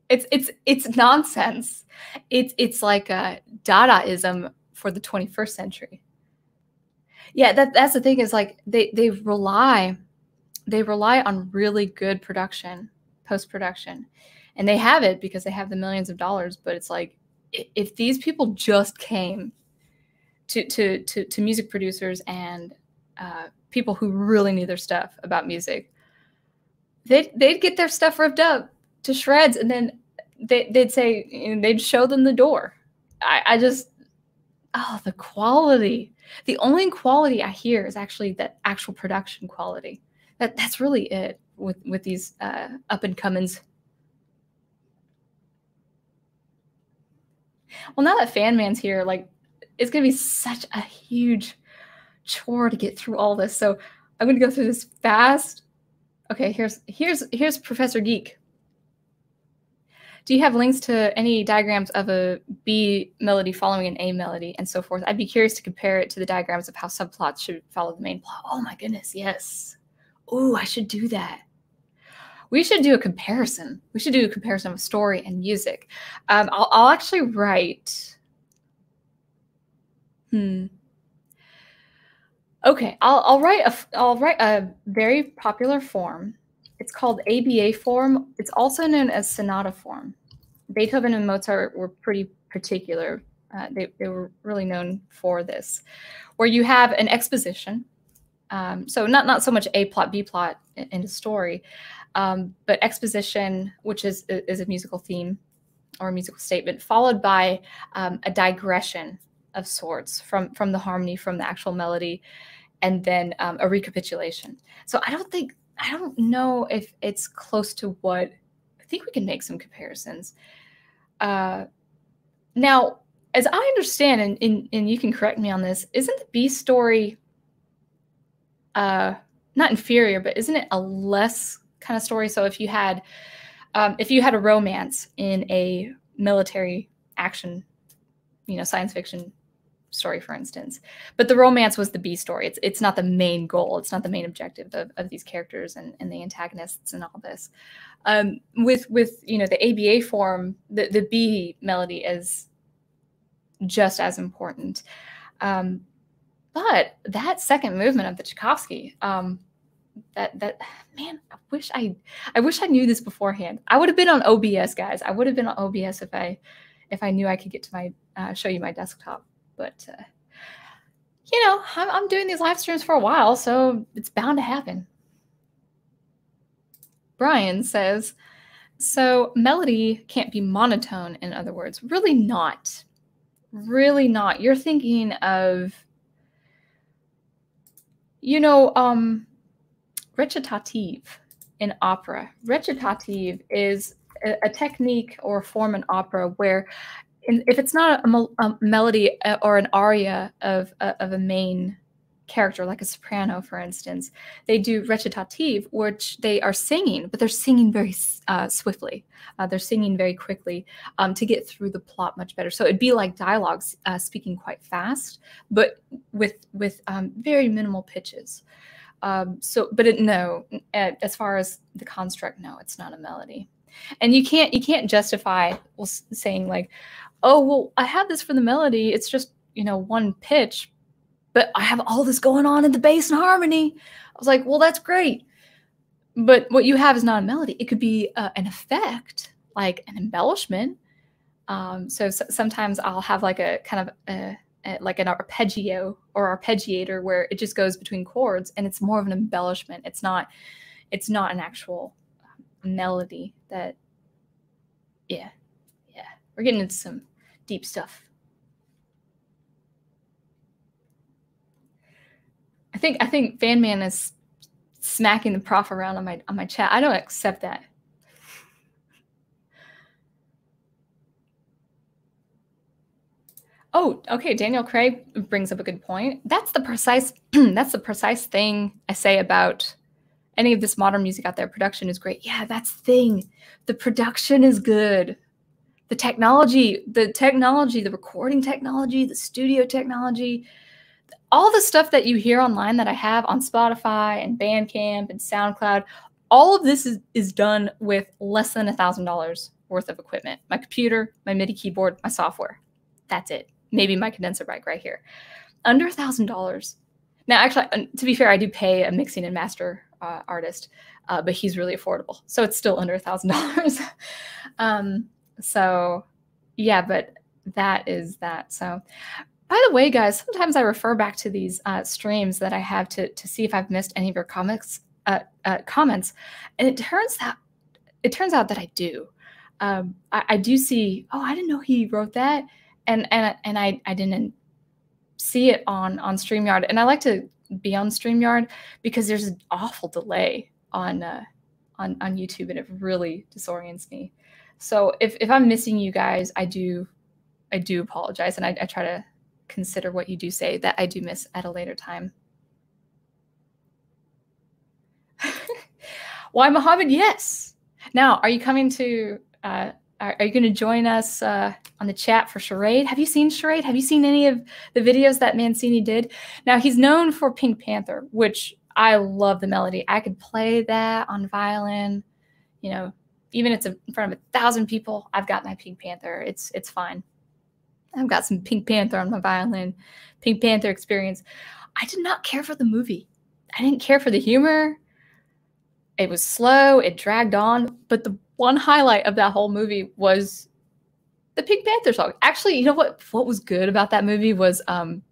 Speaker 1: It's it's it's nonsense. It's it's like a Dadaism for the 21st century. Yeah, that that's the thing is like they they rely they rely on really good production, post production, and they have it because they have the millions of dollars. But it's like if these people just came to to to, to music producers and uh, people who really knew their stuff about music they'd they'd get their stuff ripped up to shreds, and then they, they'd say you know, they'd show them the door. I, I just oh the quality. The only quality I hear is actually that actual production quality. That that's really it with with these uh, up and comings. Well, now that Fan Man's here, like it's gonna be such a huge chore to get through all this. So I'm gonna go through this fast Okay, here's here's here's Professor Geek. Do you have links to any diagrams of a B melody following an A melody and so forth? I'd be curious to compare it to the diagrams of how subplots should follow the main plot. Oh my goodness, yes. Oh, I should do that. We should do a comparison. We should do a comparison of story and music. Um, I'll, I'll actually write. Hmm. Okay, I'll, I'll write a I'll write a very popular form. It's called ABA form. It's also known as sonata form. Beethoven and Mozart were pretty particular. Uh, they, they were really known for this, where you have an exposition. Um, so not not so much a plot, b plot in, a story, um, but exposition, which is is a musical theme or a musical statement, followed by um, a digression of sorts from from the harmony from the actual melody and then um, a recapitulation. So i don't think i don't know if it's close to what i think we can make some comparisons. Uh, now as i understand and, and, and you can correct me on this isn't the b story uh, not inferior but isn't it a less kind of story? So if you had um, if you had a romance in a military action you know science fiction story, for instance. But the romance was the B story. It's it's not the main goal. It's not the main objective of, of these characters and, and the antagonists and all this. Um, with with you know the ABA form, the the B melody is just as important. Um, but that second movement of the Tchaikovsky, um, that that man, I wish I I wish I knew this beforehand. I would have been on OBS, guys. I would have been on OBS if I if I knew I could get to my uh, show you my desktop. But uh, you know, I'm, I'm doing these live streams for a while, so it's bound to happen. Brian says, so melody can't be monotone. In other words, really not, really not. You're thinking of, you know, um, recitative in opera. Recitative is a, a technique or form in opera where if it's not a, a, melody uh, or an aria of, uh, of a main character, like a soprano, for instance, they do recitative, which they are singing, but they're singing very uh, swiftly. Uh, they're singing very quickly um, to get through the plot much better. So it'd be like dialogues uh, speaking quite fast, but with with um, very minimal pitches. Um, so, but it, no, as far as the construct, no, it's not a melody, and you can't you can't justify saying like, oh well, I have this for the melody. It's just you know one pitch, but I have all this going on in the bass and harmony. I was like, well, that's great, but what you have is not a melody. It could be uh, an effect, like an embellishment. Um, so, so sometimes I'll have like a kind of a like an arpeggio or arpeggiator where it just goes between chords and it's more of an embellishment it's not it's not an actual um, melody that yeah yeah we're getting into some deep stuff i think i think fan man is smacking the prof around on my on my chat i don't accept that Oh, okay. Daniel Craig brings up a good point. That's the precise [CLEARS THROAT] that's the precise thing I say about any of this modern music out there. Production is great. Yeah, that's the thing. The production is good. The technology, the technology, the recording technology, the studio technology, all the stuff that you hear online that I have on Spotify and Bandcamp and SoundCloud, all of this is, is done with less than a thousand dollars worth of equipment. My computer, my MIDI keyboard, my software. That's it maybe my condenser mic right here. Under a thousand dollars. Now, actually, uh, to be fair, I do pay a mixing and master uh, artist, uh, but he's really affordable, so it's still under a thousand dollars. [LAUGHS] Um, so, yeah, but that is that. So, by the way, guys, sometimes I refer back to these uh, streams that I have to to see if I've missed any of your comics uh, uh, comments, and it turns out it turns out that I do. Um, I, I do see. Oh, I didn't know he wrote that and and and I I didn't see it on on StreamYard, and I like to be on StreamYard because there's an awful delay on uh, on on YouTube, and it really disorients me. So if if I'm missing you guys, I do I do apologize, and I, I try to consider what you do say that I do miss at a later time. [LAUGHS] Why Muhammad? Yes. Now, are you coming to uh, are, you going to join us uh, on the chat for Charade? Have you seen Charade? Have you seen any of the videos that Mancini did? Now, he's known for Pink Panther, which I love the melody. I could play that on violin. You know, even if it's in front of a thousand people, I've got my Pink Panther. It's it's fine. I've got some Pink Panther on my violin, Pink Panther experience. I did not care for the movie. I didn't care for the humor. It was slow, it dragged on, but the one highlight of that whole movie was the Pink Panther song. Actually, you know what? What was good about that movie was um,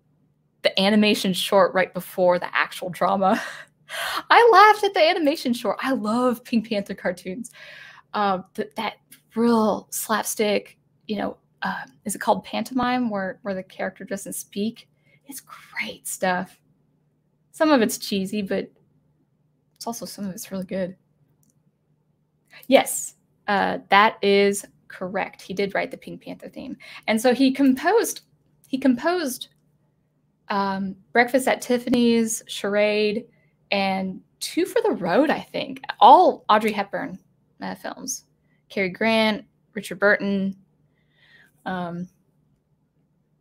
Speaker 1: the animation short right before the actual drama. [LAUGHS] I laughed at the animation short. I love Pink Panther cartoons. Uh, th- that real slapstick, you know, uh, is it called pantomime where where the character doesn't speak? It's great stuff. Some of it's cheesy, but it's also some of it's really good. Yes, uh, that is correct. He did write the Pink Panther theme, and so he composed. He composed um, Breakfast at Tiffany's, Charade, and Two for the Road. I think all Audrey Hepburn uh, films. Cary Grant, Richard Burton. Um,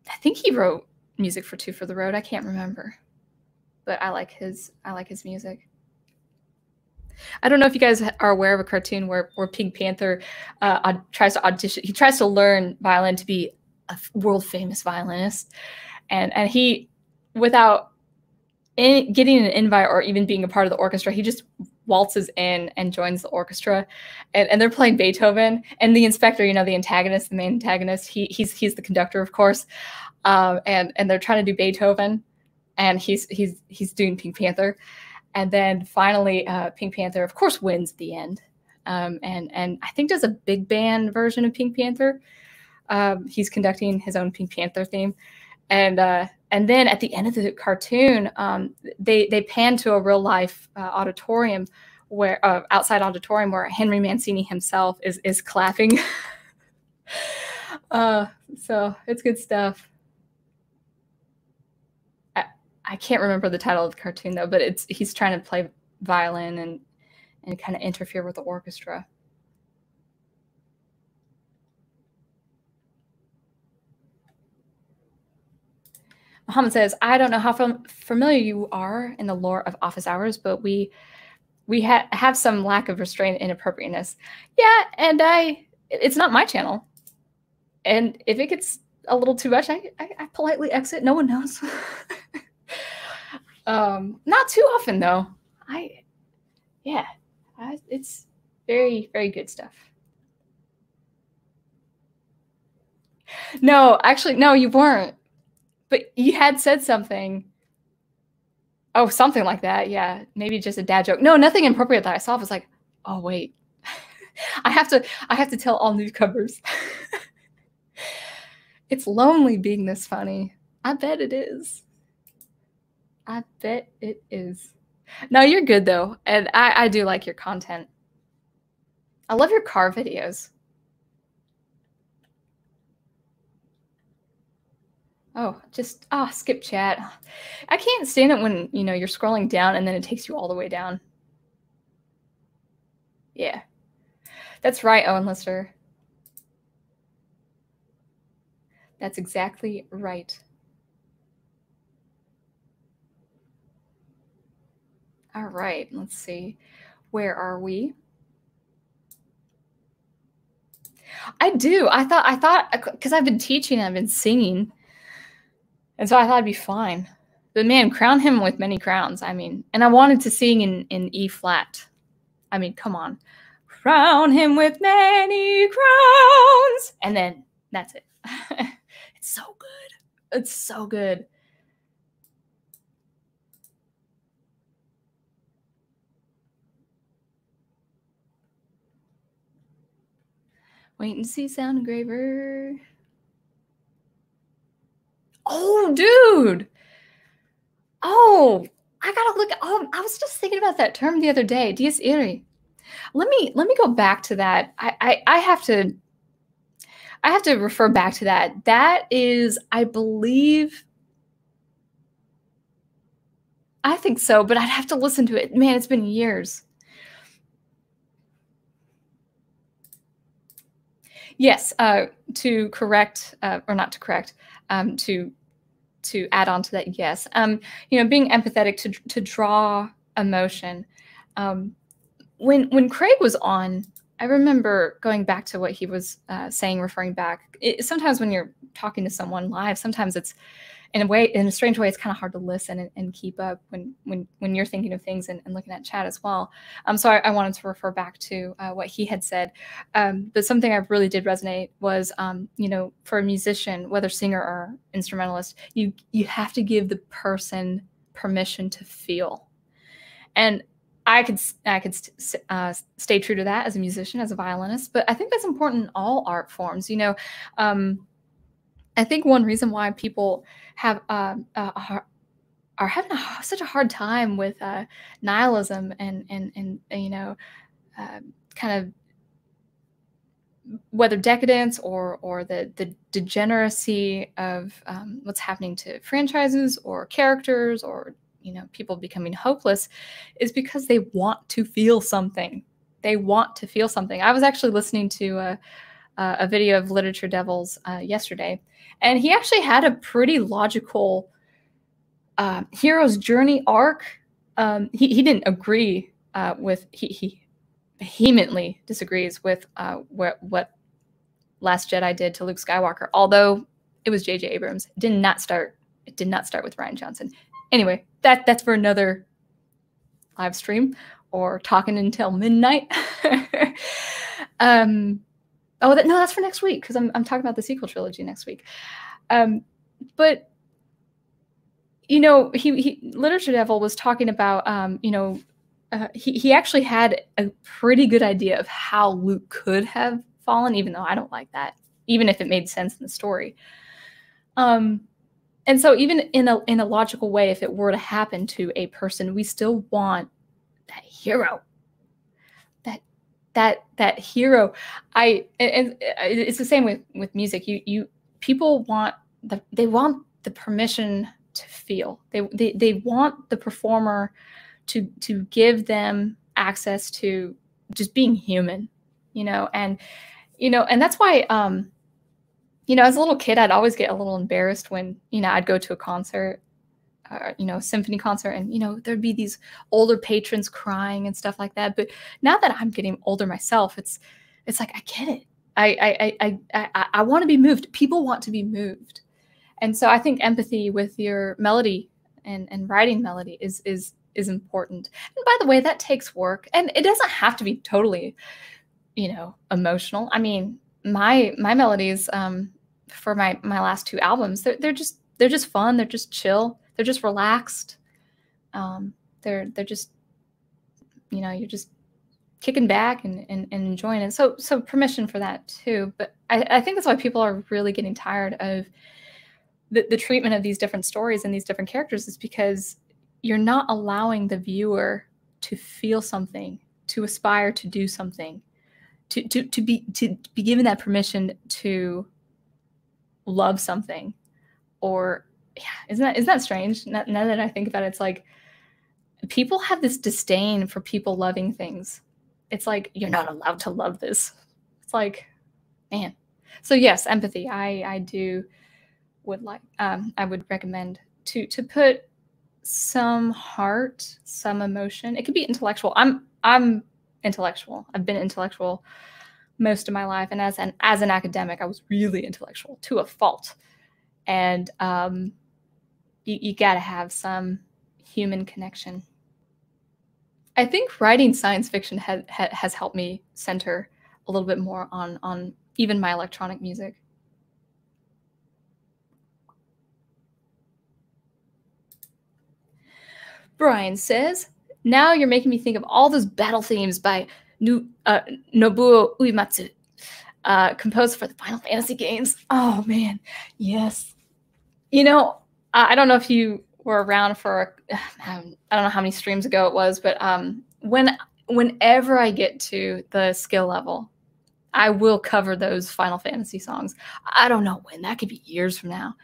Speaker 1: I think he wrote music for Two for the Road. I can't remember, but I like his I like his music. I don't know if you guys are aware of a cartoon where where Pink Panther uh, tries to audition. He tries to learn violin to be a world famous violinist, and and he without in, getting an invite or even being a part of the orchestra, he just waltzes in and joins the orchestra, and, and they're playing Beethoven. And the inspector, you know, the antagonist, the main antagonist, he he's he's the conductor, of course, um, and and they're trying to do Beethoven, and he's he's he's doing Pink Panther, and then finally, uh, Pink Panther, of course, wins at the end, um, and and I think does a big band version of Pink Panther. Um, he's conducting his own Pink Panther theme, and uh, and then at the end of the cartoon, um, they they pan to a real life uh, auditorium where uh, outside auditorium where Henry Mancini himself is is clapping. [LAUGHS] uh, so it's good stuff. I, I can't remember the title of the cartoon though, but it's he's trying to play violin and and kind of interfere with the orchestra. Muhammad says, I don't know how fam- familiar you are in the lore of office hours, but we we ha- have some lack of restraint and inappropriateness. Yeah, and I it's not my channel. And if it gets a little too much, I, I, I politely exit. No one knows. [LAUGHS] um, not too often though. I yeah, I, it's very very good stuff. No, actually, no, you weren't but you had said something. Oh, something like that. Yeah, maybe just a dad joke. No, nothing inappropriate that I saw. I was like, oh wait, [LAUGHS] I have to. I have to tell all newcomers. [LAUGHS] it's lonely being this funny. I bet it is. I bet it is. No, you're good though, and I, I do like your content. I love your car videos. Oh, just ah, skip chat. I can't stand it when you know you're scrolling down and then it takes you all the way down. Yeah, that's right, Owen Lister. That's exactly right. All right, let's see. Where are we? I do. I thought I thought because I've been teaching, I've been singing. And so I thought I'd be fine. But man, crown him with many crowns. I mean, and I wanted to sing in, in E flat. I mean, come on. Crown him with many crowns. And then that's it. [LAUGHS] it's so good. It's so good. Wait and see sound engraver. Oh, dude. Oh, I gotta look. Oh, I was just thinking about that term the other day, dies irae. Let me let me go back to that. I, I I have to I have to refer back to that. That is, I believe, I think so, but I'd have to listen to it. Man, it's been years. Yes, uh, to correct, uh, or not to correct, um, to to add on to that, yes, um, you know, being empathetic to to draw emotion. Um, when when Craig was on, I remember going back to what he was uh, saying, referring back. It, sometimes when you're talking to someone live, sometimes it's in a way, in a strange way, it's kind of hard to listen and, and, keep up when when when you're thinking of things and, and looking at chat as well. Um, so I, I, wanted to refer back to uh, what he had said. Um, but something I really did resonate was, um, you know, for a musician, whether singer or instrumentalist, you you have to give the person permission to feel, and I could I could uh, stay true to that as a musician, as a violinist. But I think that's important in all art forms. You know, um, I think one reason why people have uh, are having a, such a hard time with uh, nihilism and and and you know uh, kind of whether decadence or or the the degeneracy of um, what's happening to franchises or characters or you know people becoming hopeless is because they want to feel something. They want to feel something. I was actually listening to a uh, a video of Literature Devils uh, yesterday, and he actually had a pretty logical uh, hero's journey arc. Um, he he didn't agree uh, with he he vehemently disagrees with uh, what what Last Jedi did to Luke Skywalker, although it was J.J. Abrams. It did not start. It did not start with Rian Johnson. Anyway, that that's for another live stream or talking until midnight. [LAUGHS] um, oh, that, no, that's for next week because I'm I'm talking about the sequel trilogy next week. Um, but you know, he, he literature devil was talking about um, you know, uh, he he actually had a pretty good idea of how Luke could have fallen, even though I don't like that, even if it made sense in the story. Um, and so even in a in a logical way, if it were to happen to a person, we still want that hero. That that hero. I and it's the same with with music. You you people want the they want the permission to feel. They they they want the performer to to give them access to just being human, you know, and you know, and that's why um you know, as a little kid, I'd always get a little embarrassed when, you know, I'd go to a concert, uh, you know, symphony concert, and, you know, there'd be these older patrons crying and stuff like that. But now that I'm getting older myself, it's, it's like, I get it. I, I, I, I, I, want to be moved. People want to be moved. And so I think empathy with your melody and, and writing melody is, is, is important. And by the way, that takes work and it doesn't have to be totally, you know, emotional. I mean, my my melodies um, for my my last two albums, they're they're just they're just fun. They're just chill. They're just relaxed. Um, they're they're just you know you're just kicking back and, and, and enjoying it. So so permission for that too. But I, I think that's why people are really getting tired of the, the treatment of these different stories and these different characters is because you're not allowing the viewer to feel something, to aspire to do something to, to, to be to be given that permission to love something or yeah isn't that isn't that strange? Now, now that i think about it it's like people have this disdain for people loving things. It's like you're not allowed to love this. It's like man. So yes empathy. I i do would like um i would recommend to to put some heart some emotion. It could be intellectual. I'm i'm intellectual. I've been intellectual most of my life, and as an as an academic, I was really intellectual to a fault. And um, you, you got to have some human connection. I think writing science fiction has has helped me center a little bit more on on even my electronic music. Brian says, now you're making me think of all those battle themes by uh, Nobuo Uematsu, uh, composed for the Final Fantasy games. Oh man, yes. You know, I don't know if you were around for [SIGHS] I don't know how many streams ago it was, but um, when whenever I get to the skill level, I will cover those Final Fantasy songs. I don't know when. That could be years from now.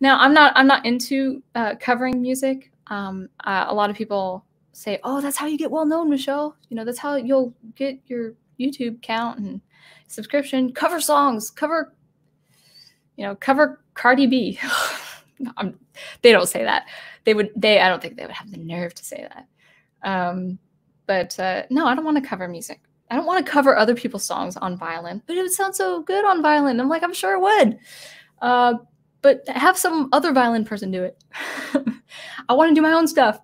Speaker 1: Now, I'm not I'm not into uh, covering music. Um, uh, a lot of people say, "Oh, that's how you get well known, Michelle. You know, that's how you'll get your YouTube count and subscription. Cover songs, cover, you know, cover Cardi B." [LAUGHS] [LAUGHS] they don't say that. They would. They. I don't think they would have the nerve to say that. Um, but uh, no, I don't want to cover music. I don't want to cover other people's songs on violin, but it would sound so good on violin. I'm like, I'm sure it would. Uh, but have some other violin person do it. [LAUGHS] I want to do my own stuff,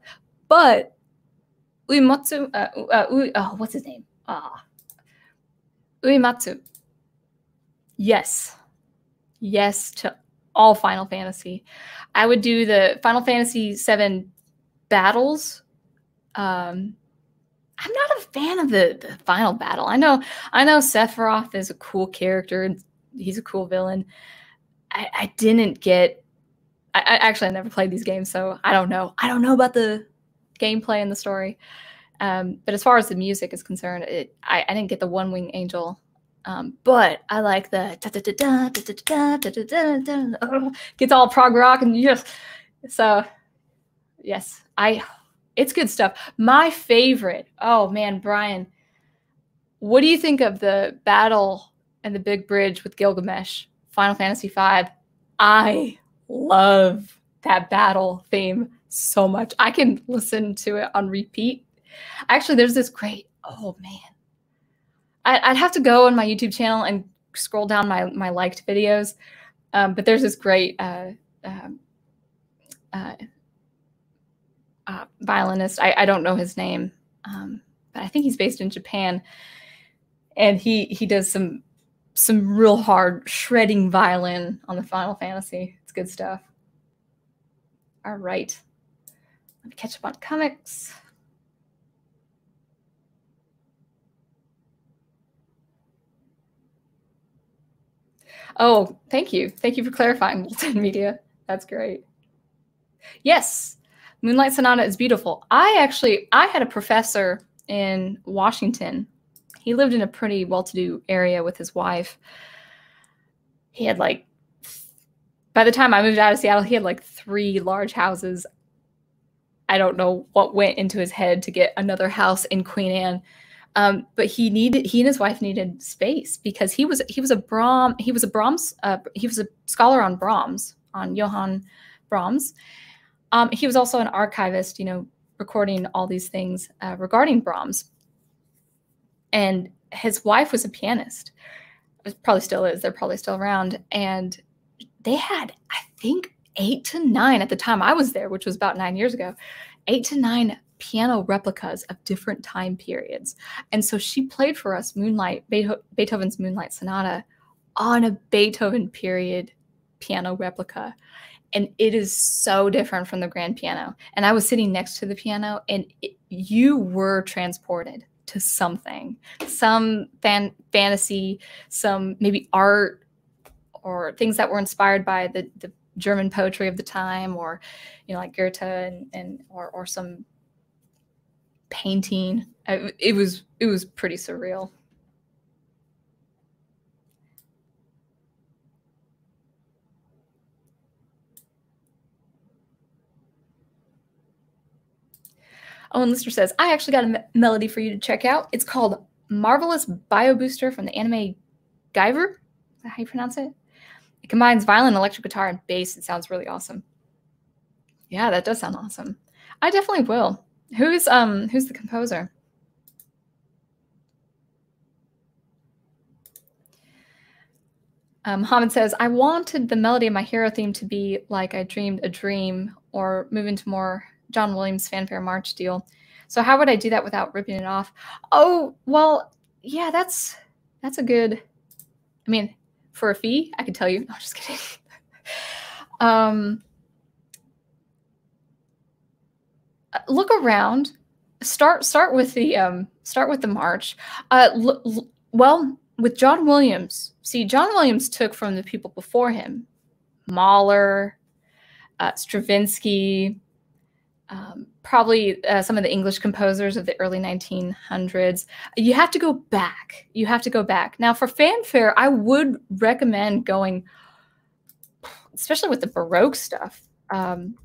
Speaker 1: but Uematsu, uh, uh, oh, what's his name? Ah, Uematsu. Yes, yes to all Final Fantasy. I would do the Final Fantasy VII battles. Um, I'm not a fan of the, the final battle. I know, I know Sephiroth is a cool character and he's a cool villain. I, I didn't get. I, I actually I never played these games, so I don't know. I don't know about the gameplay and the story. Um, but as far as the music is concerned, it, I, I didn't get the One Wing Angel, um, but I like the gets all prog rock and yes, so yes, I it's good stuff. My favorite, oh man, Brian, what do you think of the battle and the big bridge with Gilgamesh, Final Fantasy V. I love that battle theme so much. I can listen to it on repeat. Actually, there's this great, oh man. I, would have to go on my YouTube channel and scroll down my, my liked videos. Um, but there's this great uh, um, uh, uh, violinist. I, I, don't know his name, um, but I think he's based in Japan. And he he does some some real hard shredding violin on the Final Fantasy. It's good stuff. All right. Let me catch up on comics. Oh, thank you. Thank you for clarifying, [LAUGHS] Molten Media. That's great. Yes, Moonlight Sonata is beautiful. I actually, I had a professor in Washington. He lived in a pretty well-to-do area with his wife. He had like, by the time I moved out of Seattle, he had like three large houses. I don't know what went into his head to get another house in Queen Anne. Um, but he needed he and his wife needed space because he was he was a Brahms he was a Brahms uh, he was a scholar on Brahms on Johann Brahms. Um, he was also an archivist, you know, recording all these things uh, regarding Brahms. And his wife was a pianist. Probably still is. They're probably still around. And they had, I think, eight to nine at the time I was there, which was about nine years ago, eight to nine piano replicas of different time periods. And so she played for us Moonlight, Beethoven's Moonlight Sonata on a Beethoven period piano replica. And it is so different from the grand piano. And I was sitting next to the piano, and it, you were transported to something, some fan- fantasy, some maybe art, or things that were inspired by the, the German poetry of the time, or you know, like Goethe and, and or or some painting. It was it was pretty surreal. Oh, Owen Lister says, I actually got a me melody for you to check out. It's called Marvelous Bio Booster from the anime Guyver. Is that how you pronounce it? It combines violin, electric guitar, and bass. It sounds really awesome. Yeah, that does sound awesome. I definitely will. Who's um who's the composer? Um, Muhammad says, I wanted the melody of my hero theme to be like I dreamed a dream or move into more John Williams fanfare march deal. So how would I do that without ripping it off? Oh, well, yeah, that's that's a good I mean, for a fee, I can tell you. [LAUGHS] No, just kidding. [LAUGHS] um look around. Start start with the um, start with the march. Uh, l- l- well, with John Williams, see, John Williams took from the people before him, Mahler, uh, Stravinsky, um, probably uh, some of the English composers of the early 1900s. You have to go back. You have to go back. Now, for fanfare, I would recommend going, especially with the Baroque stuff. Um,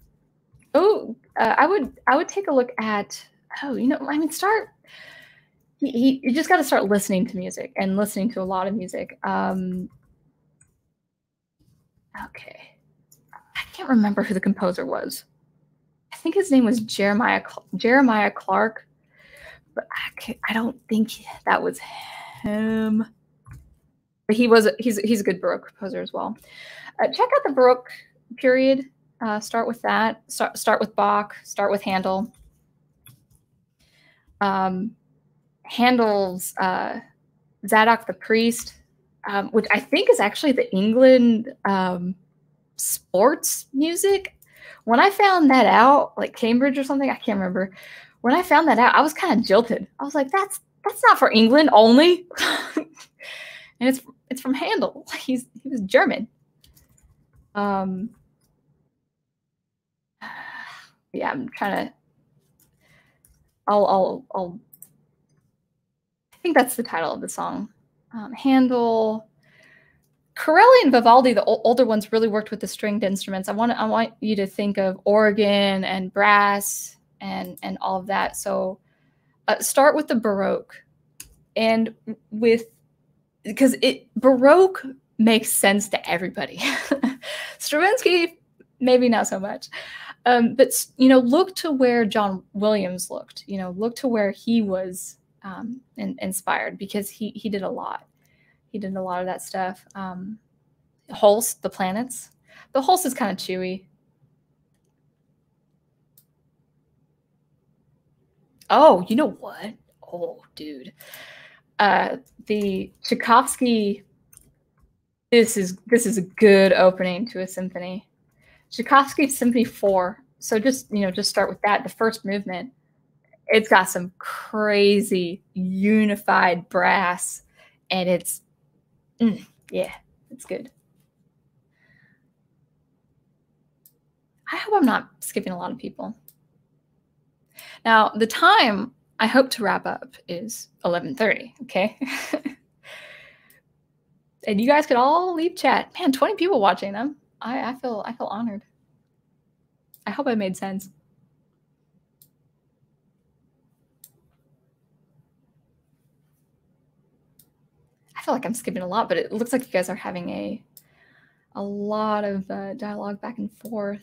Speaker 1: oh, uh, I would I would take a look at oh you know I mean start he, you just got to start listening to music and listening to a lot of music. Um, okay, I can't remember who the composer was. I think his name was Jeremiah Jeremiah Clarke, but I, I don't think that was him. But he was he's he's a good Baroque composer as well. Uh, check out the Baroque period uh, start with that. Start start with Bach. Start with Handel. Um, Handel's uh, Zadok the Priest, um, which I think is actually the England um, sports music. When I found that out, like Cambridge or something, I can't remember. When I found that out, I was kind of jilted. I was like, "That's that's not for England only," [LAUGHS] and it's it's from Handel. [LAUGHS] He's he was German. Um, yeah, I'm trying to. I'll, I'll, I'll. I think that's the title of the song. Um, Handel, Corelli and Vivaldi, the older ones, really worked with the stringed instruments. I want I want you to think of organ and brass and and all of that. So, uh, start with the Baroque, and with because it Baroque makes sense to everybody. [LAUGHS] Stravinsky, maybe not so much. Um, but you know, look to where John Williams looked. You know, look to where he was um, in, inspired because he he did a lot. He did a lot of that stuff. Um, Holst, the planets. The Holst is kind of chewy. Oh, you know what? Oh, dude. Uh, the Tchaikovsky. This is this is a good opening to a symphony. Tchaikovsky Symphony Four. So just you know, just start with that. The first movement. It's got some crazy unified brass, and it's mm, yeah, it's good. I hope I'm not skipping a lot of people. Now, the time I hope to wrap up is 11:30, okay? [LAUGHS] and you guys could all leave chat. Man, 20 people watching them. I, I feel I feel honored. I hope I made sense. I feel like I'm skipping a lot, but it looks like you guys are having a a lot of uh, dialogue back and forth.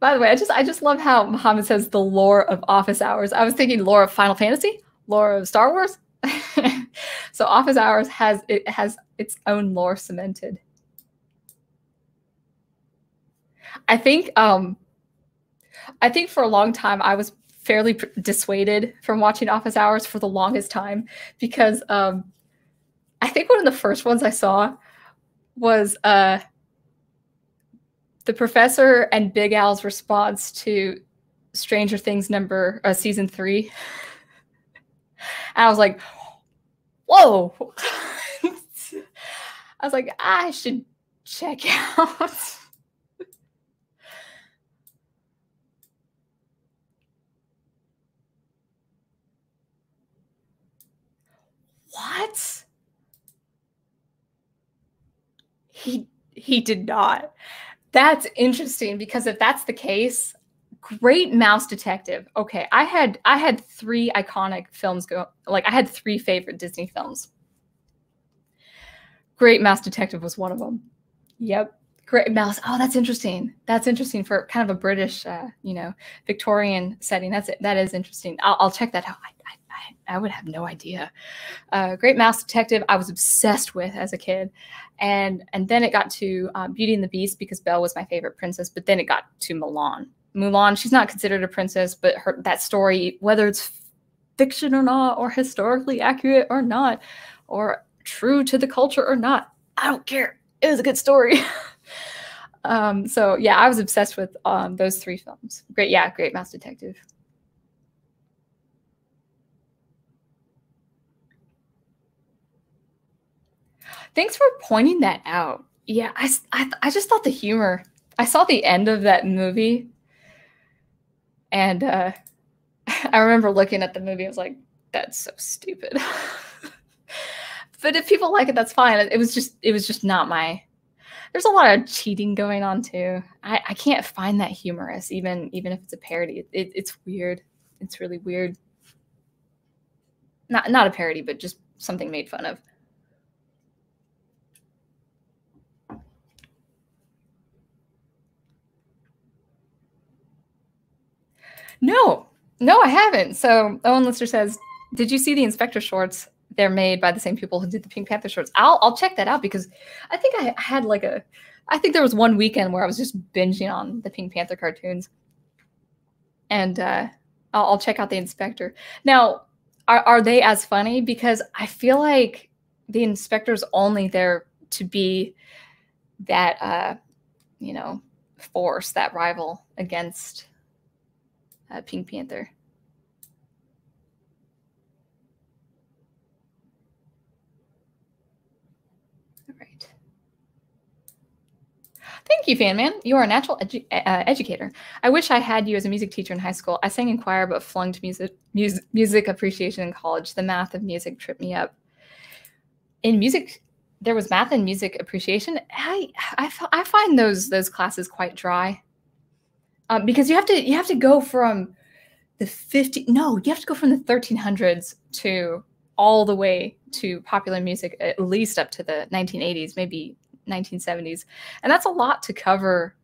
Speaker 1: By the way, I just I just love how Muhammad says the lore of Office Hours. I was thinking lore of Final Fantasy, lore of Star Wars. [LAUGHS] so Office Hours has it has its own lore cemented. I think um I think for a long time I was fairly dissuaded from watching Office Hours for the longest time because um I think one of the first ones I saw was uh the professor and Big Al's response to Stranger Things number uh, season three. [LAUGHS] I was like, whoa. [LAUGHS] I was like, I should check out. [LAUGHS] what? He he did not. That's interesting because if that's the case, great mouse detective. Okay, I had I had three iconic films go like I had three favorite Disney films. Great Mouse Detective was one of them. Yep. Great Mouse. Oh, that's interesting. That's interesting for kind of a British, uh, you know, Victorian setting. That's it. That is interesting. I'll, I'll check that out. I, I, I would have no idea. Uh, Great Mouse Detective. I was obsessed with as a kid, and and then it got to uh, Beauty and the Beast because Belle was my favorite princess. But then it got to Mulan. Mulan. She's not considered a princess, but her that story, whether it's fiction or not, or historically accurate or not, or true to the culture or not. I don't care. It was a good story. [LAUGHS] um, so yeah, I was obsessed with um, those three films. Great, yeah, great Mouse Detective. Thanks for pointing that out. Yeah, I, I, I just thought the humor. I saw the end of that movie, and uh, [LAUGHS] I remember looking at the movie. I was like, "That's so stupid." [LAUGHS] but if people like it, that's fine. It was just it was just not my. There's a lot of cheating going on too. I, I can't find that humorous, even even if it's a parody. It, it's weird. It's really weird. Not not a parody, but just something made fun of. No, no, I haven't. So Owen Lister says, "Did you see the inspector shorts? they're made by the same people who did the Pink Panther shorts. I'll I'll check that out because I think I had like a I think there was one weekend where I was just binging on the Pink Panther cartoons. And uh, I'll, I'll check out the inspector. Now, are, are they as funny? Because I feel like the inspector's only there to be that uh, you know, force, that rival against uh, Pink Panther. All right. Thank you, Fan Man. You are a natural edu uh, educator. I wish I had you as a music teacher in high school. I sang in choir but flunked music, music, music appreciation in college. The math of music tripped me up. In music, there was math and music appreciation. I, I, I find those those classes quite dry um, because you have to you have to go from the 50 no you have to go from the 1300s to all the way to popular music at least up to the 1980s maybe 1970s and that's a lot to cover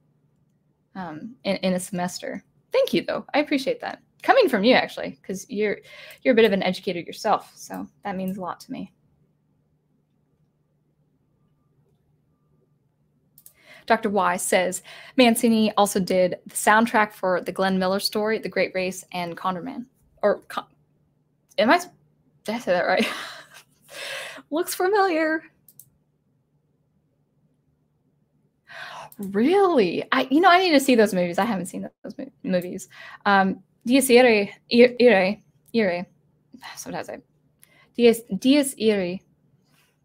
Speaker 1: um, in, in a semester. Thank you though. I appreciate that. Coming from you actually because you're you're a bit of an educator yourself so that means a lot to me Dr. Y says Mancini also did the soundtrack for the Glenn Miller story, The Great Race, and Condorman. Or Con- am I? Did I say that right? [LAUGHS] Looks familiar. Really? I you know I need to see those movies. I haven't seen those movies. Um, Dies Irae, Irae, Irae. Sometimes I Dies Dies Irae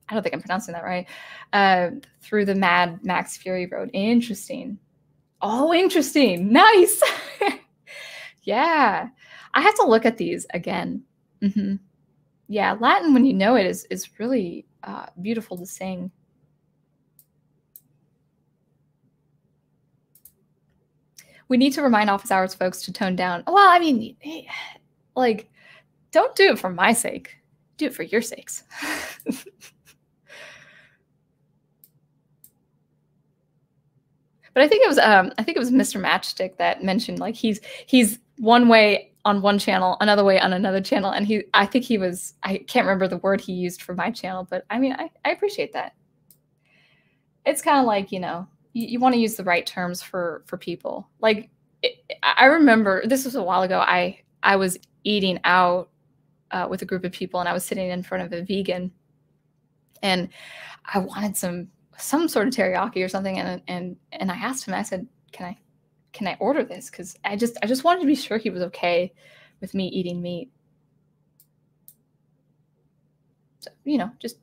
Speaker 1: I don't think I'm pronouncing that right. Uh, through the Mad Max Fury Road. Interesting. Oh, interesting. Nice. [LAUGHS] yeah. I have to look at these again. Mm-hmm. Yeah, Latin, when you know it, is is really uh, beautiful to sing. We need to remind office hours folks to tone down. Well, I mean, like, don't do it for my sake. Do it for your sakes. [LAUGHS] But I think it was um I think it was Mr. Matchstick that mentioned like he's he's one way on one channel, another way on another channel, and he I think he was I can't remember the word he used for my channel, but I mean I, I appreciate that. It's kind of like you know you, you want to use the right terms for for people. Like it, I remember this was a while ago. I I was eating out uh, with a group of people, and I was sitting in front of a vegan, and I wanted some some sort of teriyaki or something and and and I asked him I said can I can I order this? Cuz I just I just wanted to be sure he was okay with me eating meat. So, you know just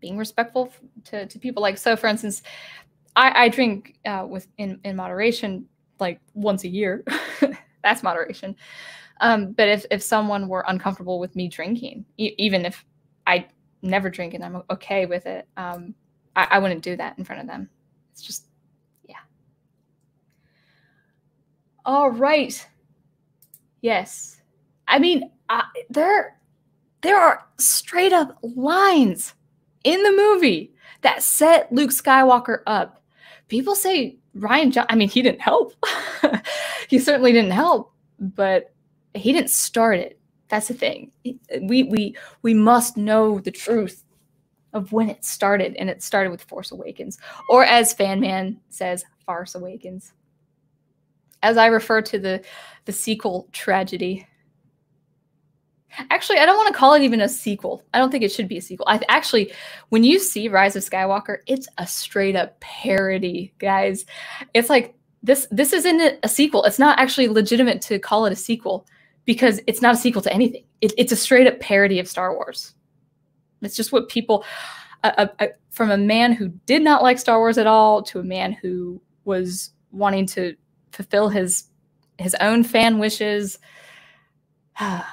Speaker 1: being respectful to, to people. Like so for instance I, I drink uh, with in, in moderation like once a year. [LAUGHS] That's moderation. Um, but if, if someone were uncomfortable with me drinking e- even if I never drink and I'm okay with it um, I, I wouldn't do that in front of them. It's just, yeah. All right. Yes. I mean, I, there, there are straight up lines in the movie that set Luke Skywalker up. People say Rian Johnson, I mean, he didn't help. [LAUGHS] he certainly didn't help, but he didn't start it. That's the thing. We we we must know the truth of when it started, and it started with Force Awakens, or as Fanman says, Farce Awakens. As I refer to the the sequel tragedy. Actually, I don't want to call it even a sequel. I don't think it should be a sequel. I actually, when you see Rise of Skywalker, it's a straight up parody, guys. It's like this. This isn't a sequel. It's not actually legitimate to call it a sequel because it's not a sequel to anything. It, it's a straight up parody of Star Wars. It's just what people, uh, uh, from a man who did not like Star Wars at all to a man who was wanting to fulfill his his own fan wishes. [SIGHS] yeah,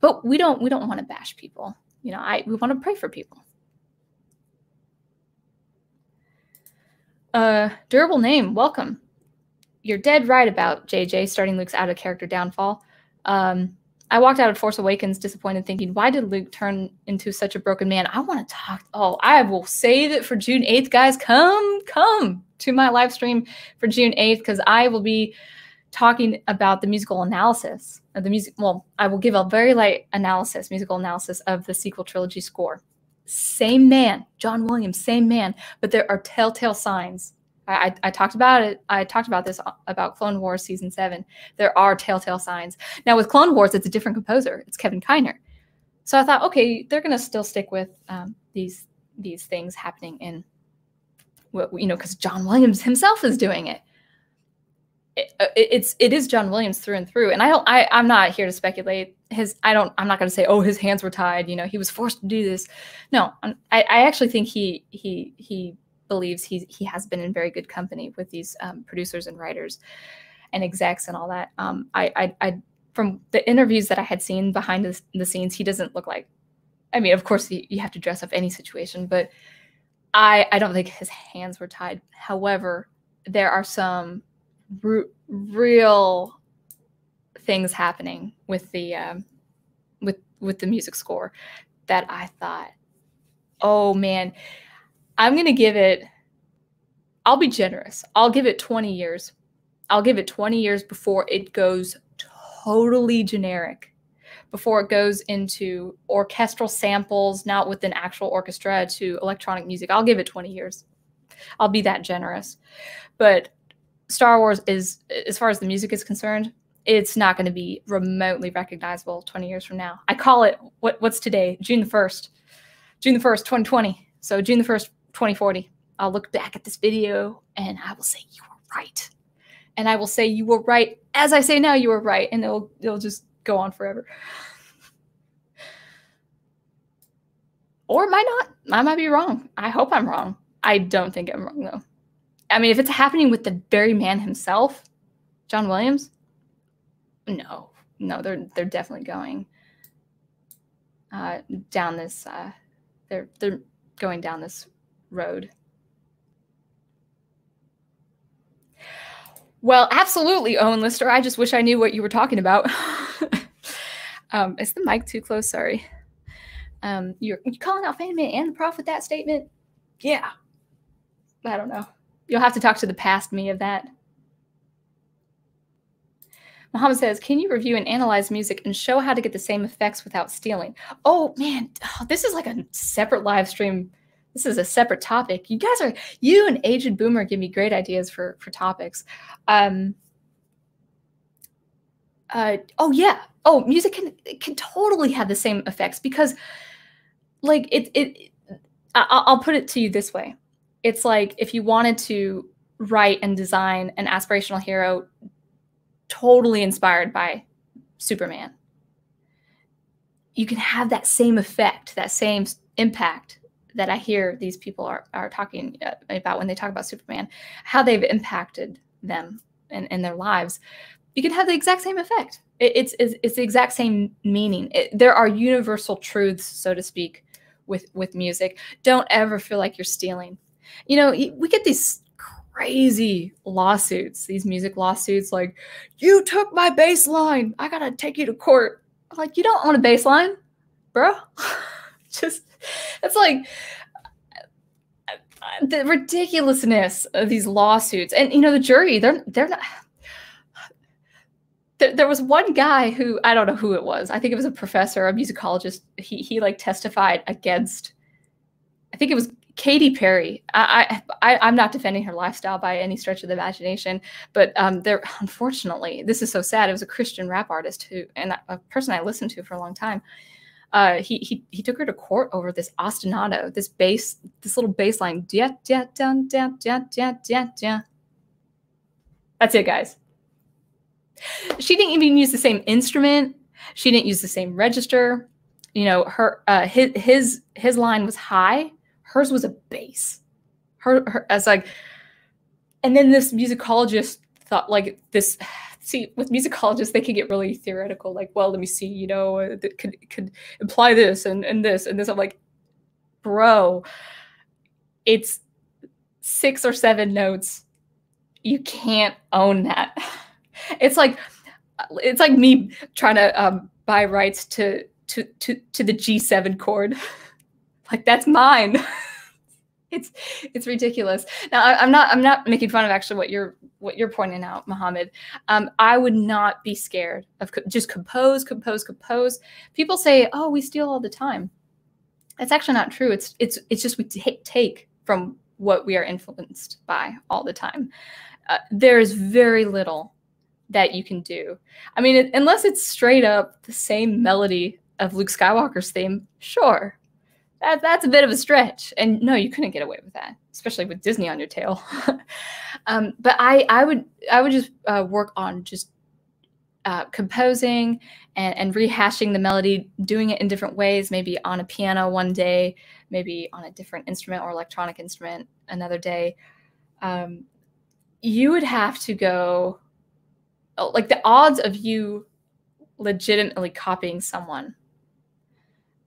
Speaker 1: but we don't we don't want to bash people. You know, I we want to pray for people. Uh, durable name, welcome. You're dead right about JJ starting Luke's out of character downfall. Um, I walked out of Force Awakens disappointed, thinking, why did Luke turn into such a broken man? I want to talk. Oh, I will save it for June 8th, guys. Come, come to my live stream for June 8th because I will be talking about the musical analysis of the music. Well, I will give a very light analysis, musical analysis of the sequel trilogy score. Same man, John Williams, same man, but there are telltale signs I, I, talked about it. I talked about this uh, about Clone Wars season seven. There are telltale signs. Now with Clone Wars, it's a different composer. It's Kevin Kiner. So I thought, okay, they're gonna still stick with um, these these things happening in you know, because John Williams himself is doing it. It, uh, it. It's it is John Williams through and through, and I don't. I I'm not here to speculate. His I don't. I'm not going to say, oh, his hands were tied. You know, he was forced to do this. No, I I actually think he he he believes he he has been in very good company with these um, producers and writers and execs and all that. Um, I, I, I, from the interviews that I had seen behind the, the scenes, he doesn't look like. I mean, of course, you, you have to dress up any situation, but I I don't think his hands were tied. However, there are some r- real things happening with the um, with with the music score that I thought, oh man, I'm gonna give it. I'll be generous. I'll give it 20 years. I'll give it 20 years before it goes totally generic, before it goes into orchestral samples, not with an actual orchestra, to electronic music. I'll give it 20 years. I'll be that generous. But Star Wars is, as far as the music is concerned, it's not going to be remotely recognizable 20 years from now. I call it what what's today? June the 1st. June the 1st, 2020. So June the 1st, 2040. I'll look back at this video and I will say you were right. And I will say you were right as I say now you were right and it'll it'll just go on forever. Or might not. I might be wrong. I hope I'm wrong. I don't think I'm wrong though. I mean, if it's happening with the very man himself, John Williams, no, no, they're they're definitely going uh, down this. Uh, they're they're going down this road. Well, absolutely, Owen Lister. I just wish I knew what you were talking about. [LAUGHS] um, is the mic too close? Sorry. Um, you're you calling out Fan Man and the Prof with that statement? Yeah. I don't know. You'll have to talk to the past me of that. Muhammad says, Can you review and analyze music and show how to get the same effects without stealing? Oh, man, oh, this is like a separate live stream. This is a separate topic. You guys are, you and Aged Boomer give me great ideas for, for topics. Um, uh, oh, yeah. Oh, music can, can totally have the same effects because, like, it, it, I, I'll put it to you this way it's like if you wanted to write and design an aspirational hero totally inspired by Superman, you can have that same effect, that same impact that I hear these people are, are talking uh, about when they talk about Superman, how they've impacted them in, in their lives. You can have the exact same effect. It, it's, it's, it's the exact same meaning. It, there are universal truths, so to speak, with with music. Don't ever feel like you're stealing you know, we get these crazy lawsuits, these music lawsuits like, you took my bass line. I got to take you to court. Like, you don't own a bass line, bro. [LAUGHS] Just, [LAUGHS] it's like, the ridiculousness of these lawsuits and you know the jury they're they're not [SIGHS] there, there was one guy who i don't know who it was i think it was a professor a musicologist he he like testified against i think it was Katy Perry, I, I, am not defending her lifestyle by any stretch of the imagination, but um, there, unfortunately, this is so sad. It was a Christian rap artist who, and a person I listened to for a long time. Uh, he, he he took her to court over this ostinato, this bass, this little bass line. That's it, guys. She didn't even use the same instrument. She didn't use the same register. You know, her uh, his his his line was high hers was a bass. Her, her as like, and then this musicologist thought like this. See, with musicologists, they can get really theoretical. Like, well, let me see, you know, that could could imply this and and this and this. I'm like, bro, it's six or seven notes. You can't own that. [LAUGHS] It's like it's like me trying to um, buy rights to to to to the G7 chord. [LAUGHS] like that's mine. [LAUGHS] it's it's ridiculous. Now I, am not I'm not making fun of actually what you're what you're pointing out, Mohammed. Um, I would not be scared of co- just compose, compose, compose. People say, "Oh, we steal all the time." That's actually not true. It's it's it's just we take from what we are influenced by all the time. Uh, there is very little that you can do. I mean, it, unless it's straight up the same melody of Luke Skywalker's theme, sure, that, that's a bit of a stretch. And no, you couldn't get away with that, especially with Disney on your tail. [LAUGHS] um, but I, I would, I would just uh, work on just uh, composing and, and rehashing the melody, doing it in different ways, maybe on a piano one day, maybe on a different instrument or electronic instrument another day. Um, you would have to go, like the odds of you legitimately copying someone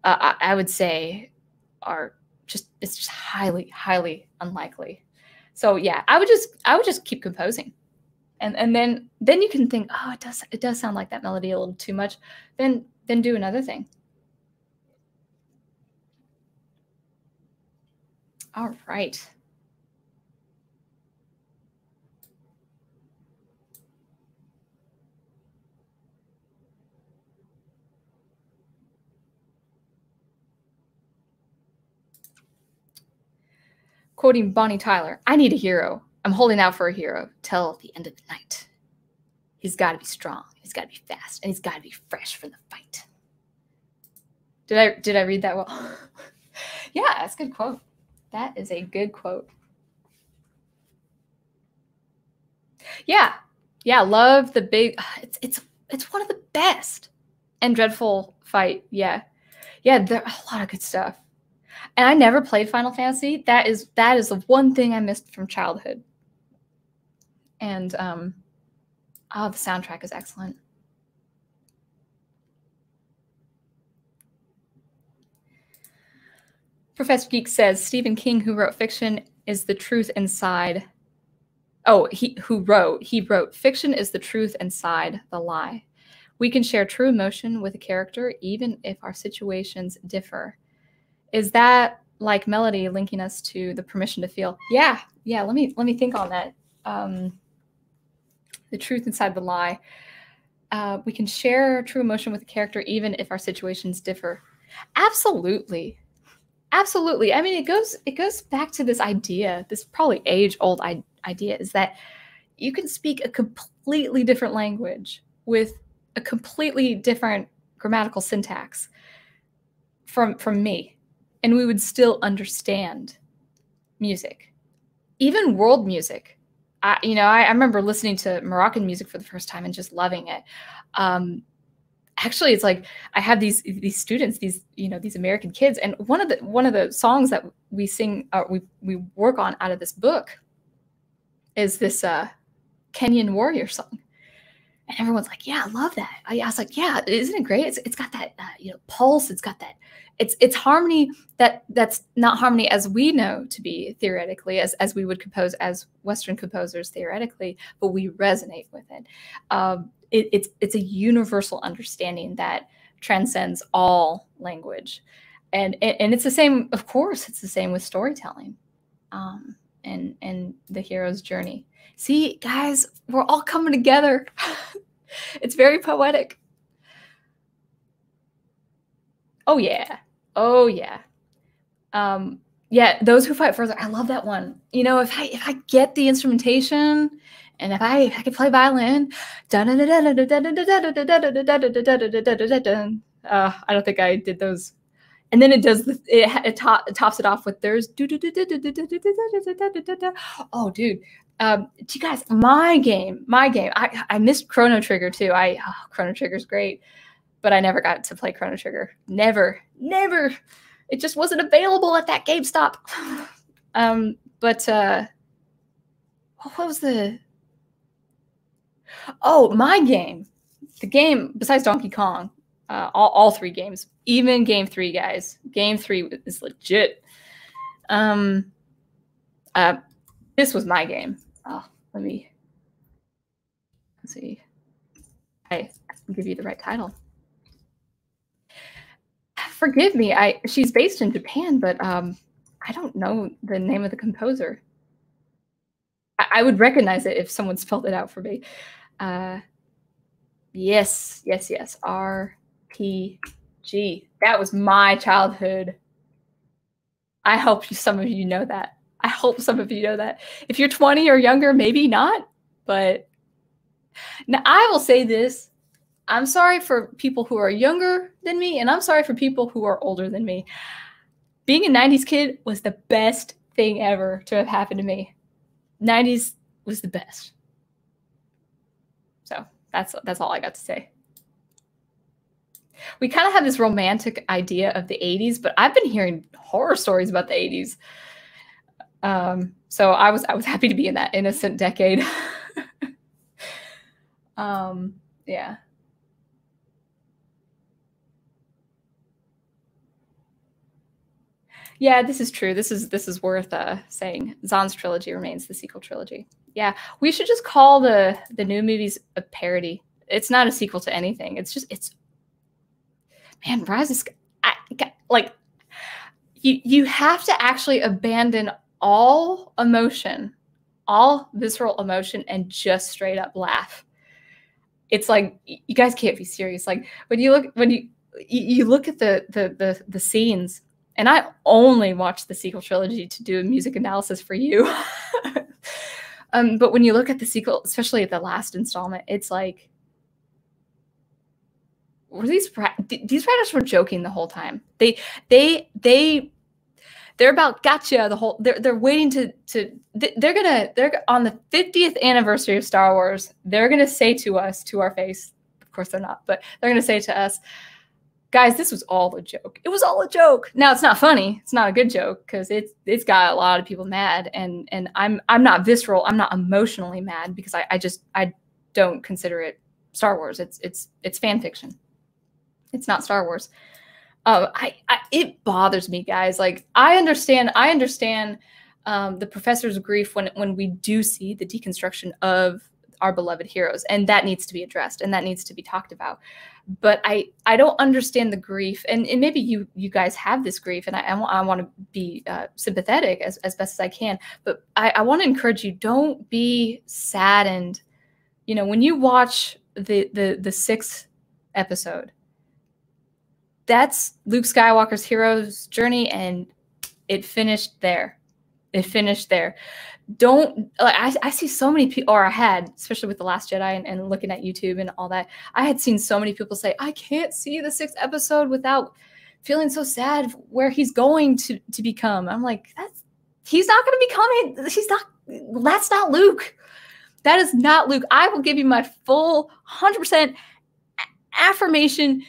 Speaker 1: uh, I, would say are just it's just highly highly unlikely. So yeah i would just i would just keep composing. And and then then you can think oh it does it does sound like that melody a little too much. Then then do another thing. All right quoting bonnie tyler i need a hero I'm holding out for a hero till the end of the night. He's got to be strong. He's got to be fast, and he's got to be fresh for the fight. Did I did I read that well? [LAUGHS] yeah, that's a good quote. That is a good quote. Yeah, yeah, love the big. [SIGHS] It's it's it's one of the best. And dreadful fight. Yeah, yeah. There a lot of good stuff. And I never played Final Fantasy. That is that is the one thing I missed from childhood and um, oh, the soundtrack is excellent. Professor Geek says Stephen King, who wrote fiction, is the truth inside. Oh, he who wrote he wrote fiction is the truth inside the lie. We can share true emotion with a character even if our situations differ. Is that like melody linking us to the permission to feel? Yeah, yeah. Let me let me think on that. Um, the truth inside the lie. Uh, we can share true emotion with a character even if our situations differ. Absolutely. Absolutely. I mean, it goes it goes back to this idea, this probably age old idea, is that you can speak a completely different language with a completely different grammatical syntax from from me, and we would still understand music, even world music. I, you know, I, I, remember listening to Moroccan music for the first time and just loving it. Um, actually, it's like I have these these students, these you know these American kids, and one of the one of the songs that we sing, uh, we we work on out of this book, is this uh, Kenyan warrior song, and everyone's like, "Yeah, I love that." I, I was like, "Yeah, isn't it great? It's it's got that uh, you know pulse. It's got that it's it's harmony that that's not harmony as we know to be theoretically as as we would compose as western composers theoretically but we resonate with it. Um, it it's it's a universal understanding that transcends all language. And and it's the same of course it's the same with storytelling um, and and the hero's journey. See guys we're all coming together. [LAUGHS] It's very poetic Oh yeah. Oh yeah. Um, yeah, those who fight further. I love that one. You know, if I if I get the instrumentation and if I if I can play violin, uh, I don't think I did those. And then it does it, it, top, it tops it off with there's oh dude um you guys my game my game I I missed Chrono Trigger too I oh, Chrono Trigger's great but I never got to play Chrono Trigger. Never, never. It just wasn't available at that GameStop. [SIGHS] um, but uh, what was the? Oh, my game. The game besides Donkey Kong, uh, all, all three games, even Game Three, guys. Game Three is legit. Um, uh, this was my game. Oh, let me let's see. I give you the right title forgive me. I she's based in Japan, but um, I don't know the name of the composer. I, I would recognize it if someone spelled it out for me. Uh, yes, yes, yes. R P G. That was my childhood. I hope some of you know that. I hope some of you know that. If you're 20 or younger, maybe not. But now I will say this I'm sorry for people who are younger than me, and I'm sorry for people who are older than me. Being a 90s kid was the best thing ever to have happened to me. 90s was the best. So that's that's all I got to say. We kind of have this romantic idea of the 80s, but I've been hearing horror stories about the 80s. Um, so I was I was happy to be in that innocent decade. [LAUGHS] um, yeah. Yeah, this is true. This is this is worth uh, saying. Zahn's trilogy remains the sequel trilogy. Yeah, we should just call the the new movies a parody. It's not a sequel to anything. It's just it's man, Rise of I, like you you have to actually abandon all emotion, all visceral emotion, and just straight up laugh. It's like you guys can't be serious. Like when you look when you you look at the the the, the scenes, and I only watched the sequel trilogy to do a music analysis for you. [LAUGHS] um, but when you look at the sequel, especially at the last installment, it's like were these these writers were joking the whole time. They they they they're about gotcha the whole they're they're waiting to to they're gonna they're on the 50th anniversary of Star Wars, they're gonna say to us to our face, of course they're not, but they're gonna say to us, guys, this was all a joke. It was all a joke. Now it's not funny. It's not a good joke because it's it's got a lot of people mad and and I'm I'm not visceral, I'm not emotionally mad because I, I just I don't consider it Star Wars. It's it's it's fan fiction. It's not Star Wars. Uh, I, I it bothers me, guys. Like I understand, I understand um, the professor's grief when when we do see the deconstruction of our beloved heroes, and that needs to be addressed and that needs to be talked about. But I I don't understand the grief, and, and maybe you you guys have this grief, and I I, want to be uh, sympathetic as as best as I can. But I, I want to encourage you: don't be saddened. You know, when you watch the the the sixth episode that's Luke Skywalker's hero's journey, and it finished there. It finished there. Don't like I, I see so many people, or I had, especially with the Last Jedi and, and looking at YouTube and all that. I had seen so many people say, "I can't see the sixth episode without feeling so sad where he's going to to become." I'm like, that's he's not going to become. He's not. That's not Luke. That is not Luke. I will give you my full hundred percent affirmation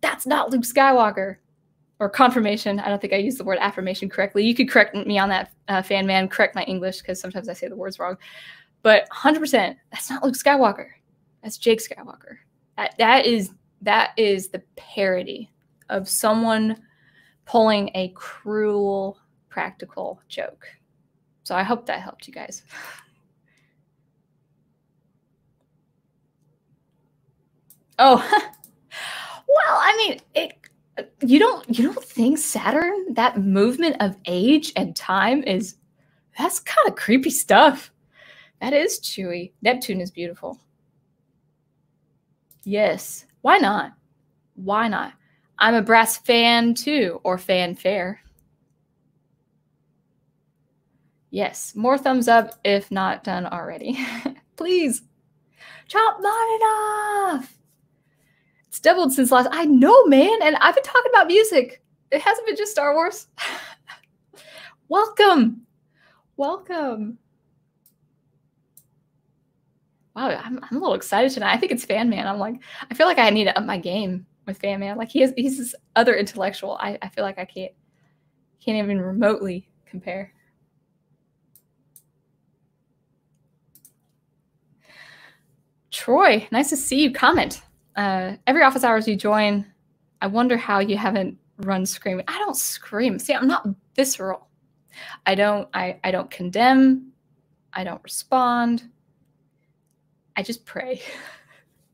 Speaker 1: that's not Luke Skywalker. Or confirmation. I don't think I used the word affirmation correctly. You could correct me on that, uh, fan man. Correct my English because sometimes I say the words wrong. But 100%, that's not Luke Skywalker. That's Jake Skywalker. That, that is that is the parody of someone pulling a cruel practical joke. So I hope that helped you guys. [LAUGHS] Oh, [LAUGHS] Well, I mean, it, you don't you don't think Saturn that movement of age and time is that's kind of creepy stuff. That is chewy. Neptune is beautiful. Yes. Why not? Why not? I'm a brass fan too, or fanfare. Yes, more thumbs up if not done already. [LAUGHS] Please. Chop mine off. It's doubled since last. I know, man. And I've been talking about music. It hasn't been just Star Wars. [LAUGHS] Welcome. Welcome. Wow, I'm, I'm a little excited tonight. I think it's Fan Man. I'm like, I feel like I need to up my game with Fan Man. Like he is, he's this other intellectual. I, I feel like I can't, can't even remotely compare. Troy, nice to see you comment uh, every office hours you join, I wonder how you haven't run screaming. I don't scream. See, I'm not visceral. I don't. I. I don't condemn. I don't respond. I just pray.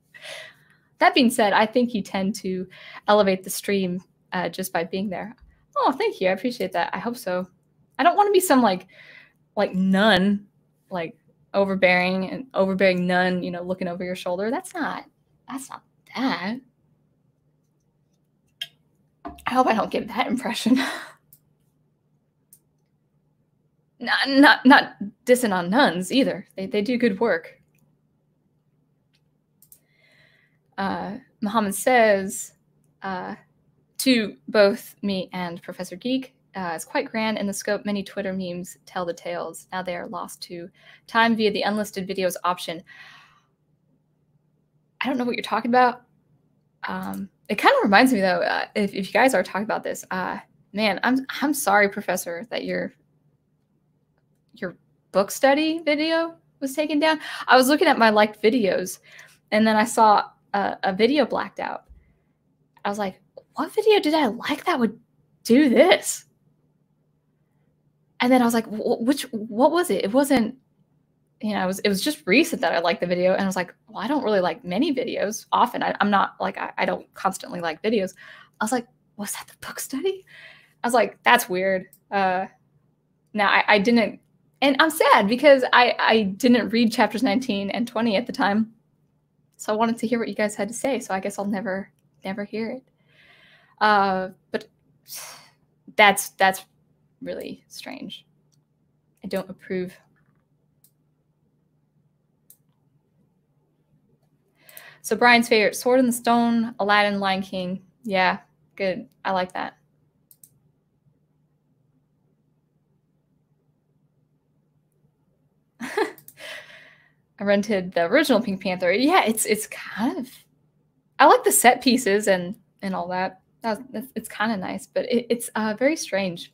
Speaker 1: [LAUGHS] that being said, I think you tend to elevate the stream uh, just by being there. Oh, thank you. I appreciate that. I hope so. I don't want to be some like, like nun, like overbearing and overbearing nun. You know, looking over your shoulder. That's not. That's not that. I hope I don't give that impression. [LAUGHS] not, not, not dissing on nuns either. They, they do good work. Uh, Muhammad says uh, to both me and Professor Geek, uh, it's quite grand in the scope. Many Twitter memes tell the tales. Now they are lost to time via the unlisted videos option. I don't know what you're talking about. Um, it kind of reminds me though, uh, if, if you guys are talking about this, uh, man, I'm I'm sorry, Professor, that your your book study video was taken down. I was looking at my liked videos, and then I saw a, a video blacked out. I was like, what video did I like that would do this? And then I was like, which what was it? It wasn't you know, it was it was just recent that I liked the video, and I was like, well, I don't really like many videos. Often, I, am not like I, I don't constantly like videos. I was like, was that the book study? I was like, that's weird. Uh, now I, I didn't, and I'm sad because I I didn't read chapters 19 and 20 at the time, so I wanted to hear what you guys had to say. So I guess I'll never never hear it. Uh, but [SIGHS] that's that's really strange. I don't approve. So Brian's favorite, Sword in the Stone, Aladdin, Lion King. Yeah, good. I like that. [LAUGHS] I rented the original Pink Panther. Yeah, it's it's kind of I like the set pieces and and all that. That's, it's kind of nice, but it, it's uh, very strange.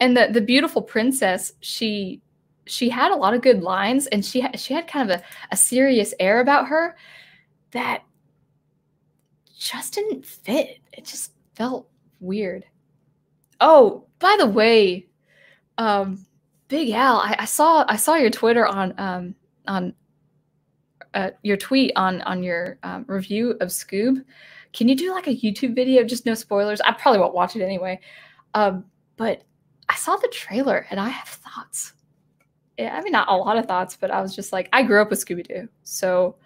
Speaker 1: And the the beautiful princess, she she had a lot of good lines, and she had, she had kind of a, a serious air about her that just didn't fit. It just felt weird. Oh, by the way, um, Big Al, I, I, saw I saw your Twitter on um, on uh, your tweet on on your um, review of Scoob. Can you do like a YouTube video? Just no spoilers. I probably won't watch it anyway. Um, but I saw the trailer and I have thoughts. I mean, not a lot of thoughts, but I was just like, I grew up with Scooby Doo, so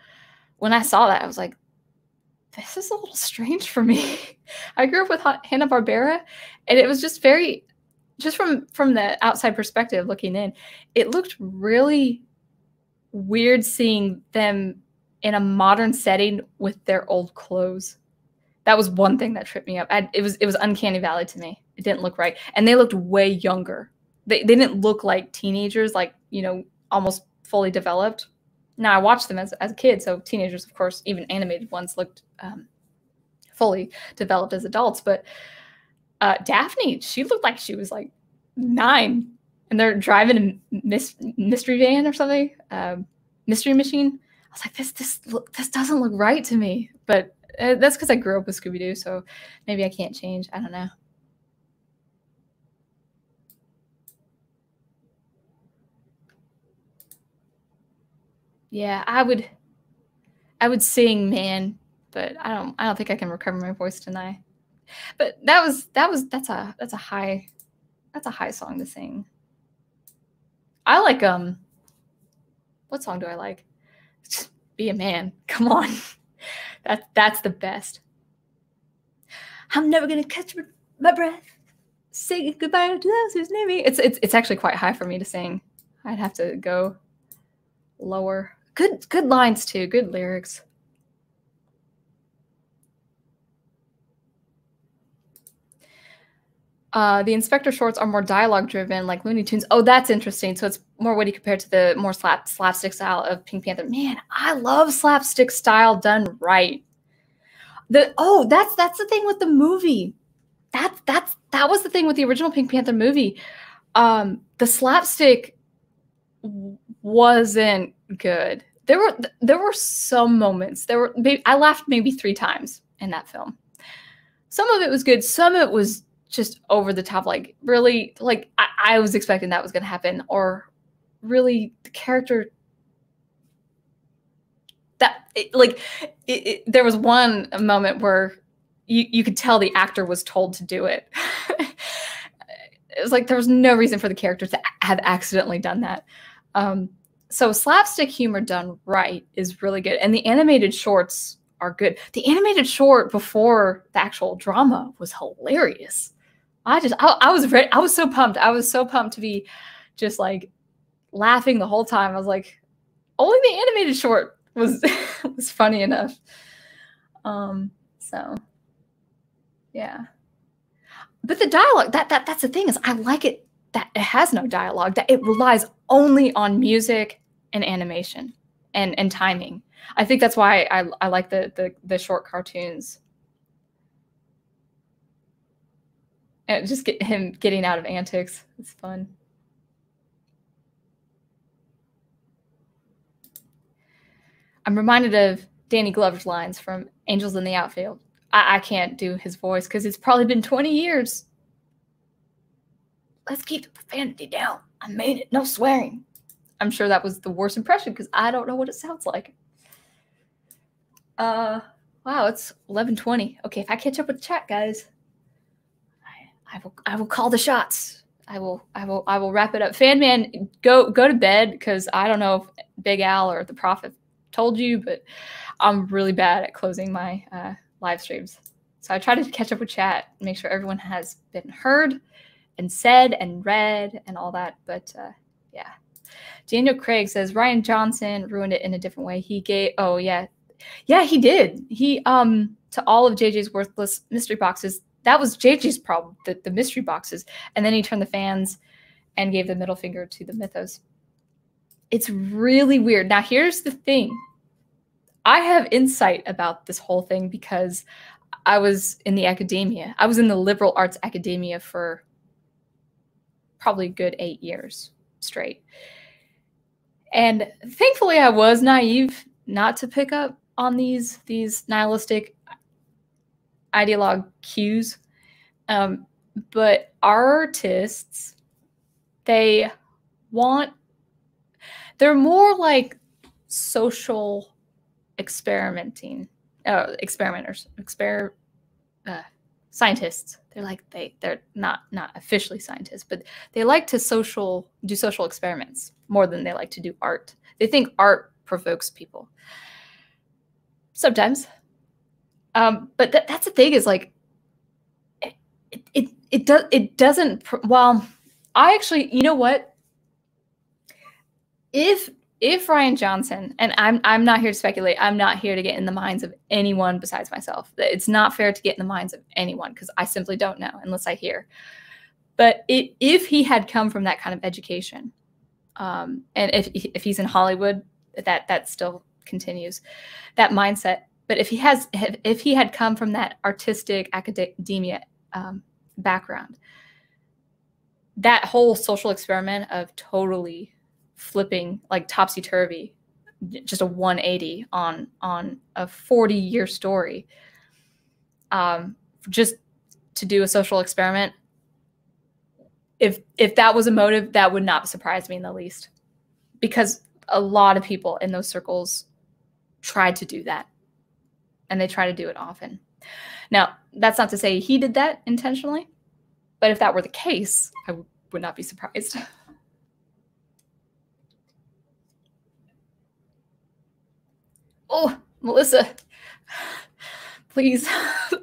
Speaker 1: when I saw that, I was like, this is a little strange for me. [LAUGHS] I grew up with Hanna Barbera, and it was just very just from from the outside perspective looking in, it looked really weird seeing them in a modern setting with their old clothes. That was one thing that tripped me up. I, it was it was uncanny valley to me. It didn't look right, and they looked way younger. They they didn't look like teenagers, like you know, almost fully developed. Now I watched them as as a kid, so teenagers, of course, even animated ones looked um, fully developed as adults, but uh, Daphne, she looked like she was like nine, and they're driving a mis- mystery van or something, um, mystery machine. I was like, this this this doesn't look right to me, but uh, that's because I grew up with Scooby Doo, so maybe I can't change. I don't know. Yeah, I would I would sing man, but I don't I don't think I can recover my voice tonight. But that was that was that's a that's a high that's a high song to sing. I like um what song do I like? Just be a man. [LAUGHS] Come on. that that's the best. I'm never gonna catch my breath. Say goodbye to those who's near me. It's it's it's actually quite high for me to sing. I'd have to go lower. Good good lines too. Good lyrics. Uh, the Inspector shorts are more dialogue driven, like Looney Tunes. Oh, that's interesting. So it's more witty compared to the more slap slapstick style of Pink Panther. Man, I love slapstick style done right. The oh, that's that's the thing with the movie. That's that's that was the thing with the original Pink Panther movie. Um, the slapstick wasn't good. There were there were some moments. There were I laughed maybe three times in that film. Some of it was good. Some of it was just over the top, like really, like I, I was expecting that was going to happen, or really the character that it, like it, it, there was one moment where you, you could tell the actor was told to do it. [LAUGHS] it was like there was no reason for the character to have accidentally done that. Um, so slapstick humor done right is really good, and the animated shorts are good. The animated short before the actual drama was hilarious. I just I, I was ready. I was so pumped. I was so pumped to be just like laughing the whole time. I was like, only the animated short was [LAUGHS] was funny enough. Um, so yeah. But the dialogue, that that that's the thing is I like it that it has no dialogue, that it relies only on music and animation and and timing. I think that's why I, I like the, the the short cartoons And just get him getting out of antics. It's fun. I'm reminded of Danny Glover's lines from Angels in the Outfield. I, I can't do his voice because it's probably been 20 years. Let's keep the profanity down. I made it. No swearing. I'm sure that was the worst impression because I don't know what it sounds like. Uh, wow, it's 11:20. Okay, if I catch up with chat, guys, I, I will I will call the shots. I will I will I will wrap it up. Fan man, go go to bed because I don't know if Big Al or the Prophet told you, but I'm really bad at closing my uh, live streams. So I try to catch up with chat, make sure everyone has been heard and said and read and all that. But uh, yeah. Daniel Craig says Rian Johnson ruined it in a different way. He gave oh yeah. Yeah, he did. He um to all of JJ's worthless mystery boxes. That was JJ's problem, the, the mystery boxes. And then he turned the fans and gave the middle finger to the mythos. It's really weird. Now here's the thing. I have insight about this whole thing because I was in the academia. I was in the liberal arts academia for probably good eight years straight. And thankfully, I was naive not to pick up on these these nihilistic ideologue cues. Um, but artists, they want they're more like social experimenting uh, experimenters, exper, uh, scientists. They're like they they're not not officially scientists, but they like to social do social experiments more than they like to do art. They think art provokes people. Sometimes, um, but th- that's the thing is like it it it, it does it doesn't. Well, I actually you know what if if Rian Johnson, and I'm I'm not here to speculate, I'm not here to get in the minds of anyone besides myself. It's not fair to get in the minds of anyone because I simply don't know unless I hear. But it, if he had come from that kind of education, um, and if if he's in Hollywood, that that still continues, that mindset. But if he has, if he had come from that artistic academia um, background, that whole social experiment of totally flipping like topsy turvy, just a 180 on on a 40 year story. Um, just to do a social experiment. If if that was a motive, that would not surprise me in the least, because a lot of people in those circles tried to do that, and they try to do it often. Now, that's not to say he did that intentionally, but if that were the case, I would not be surprised. [LAUGHS] Oh, Melissa, please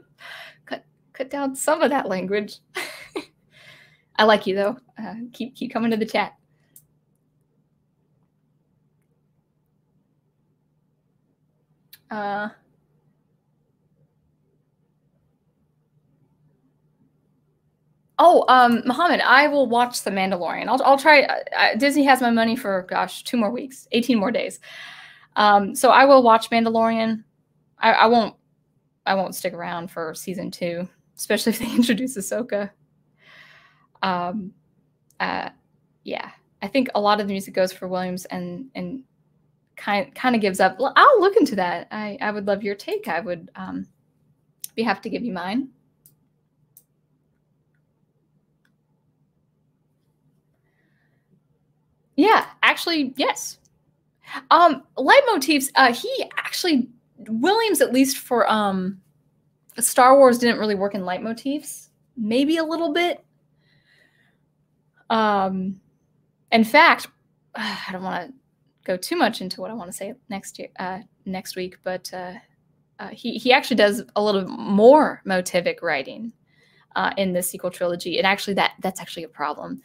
Speaker 1: [LAUGHS] cut cut down some of that language. [LAUGHS] I like you though. Uh, keep keep coming to the chat. Uh, oh, um, Muhammad, I will watch The Mandalorian. I'll, I'll try. Uh, Disney has my money for gosh, two more weeks, eighteen more days. Um, so I will watch Mandalorian. I, I won't. I won't stick around for season two, especially if they [LAUGHS] introduce Ahsoka. Um, uh, yeah, I think a lot of the music goes for Williams and and kind kind of gives up. I'll look into that. I I would love your take. I would um, be happy to give you mine. Yeah, actually, yes. Um, leitmotifs. Uh, he actually Williams, at least for um, Star Wars, didn't really work in leitmotifs. Maybe a little bit. Um, in fact, [SIGHS] I don't want to go too much into what I want to say next year, uh, next week, but uh, uh, he he actually does a little more motivic writing uh, in the sequel trilogy, and actually that that's actually a problem.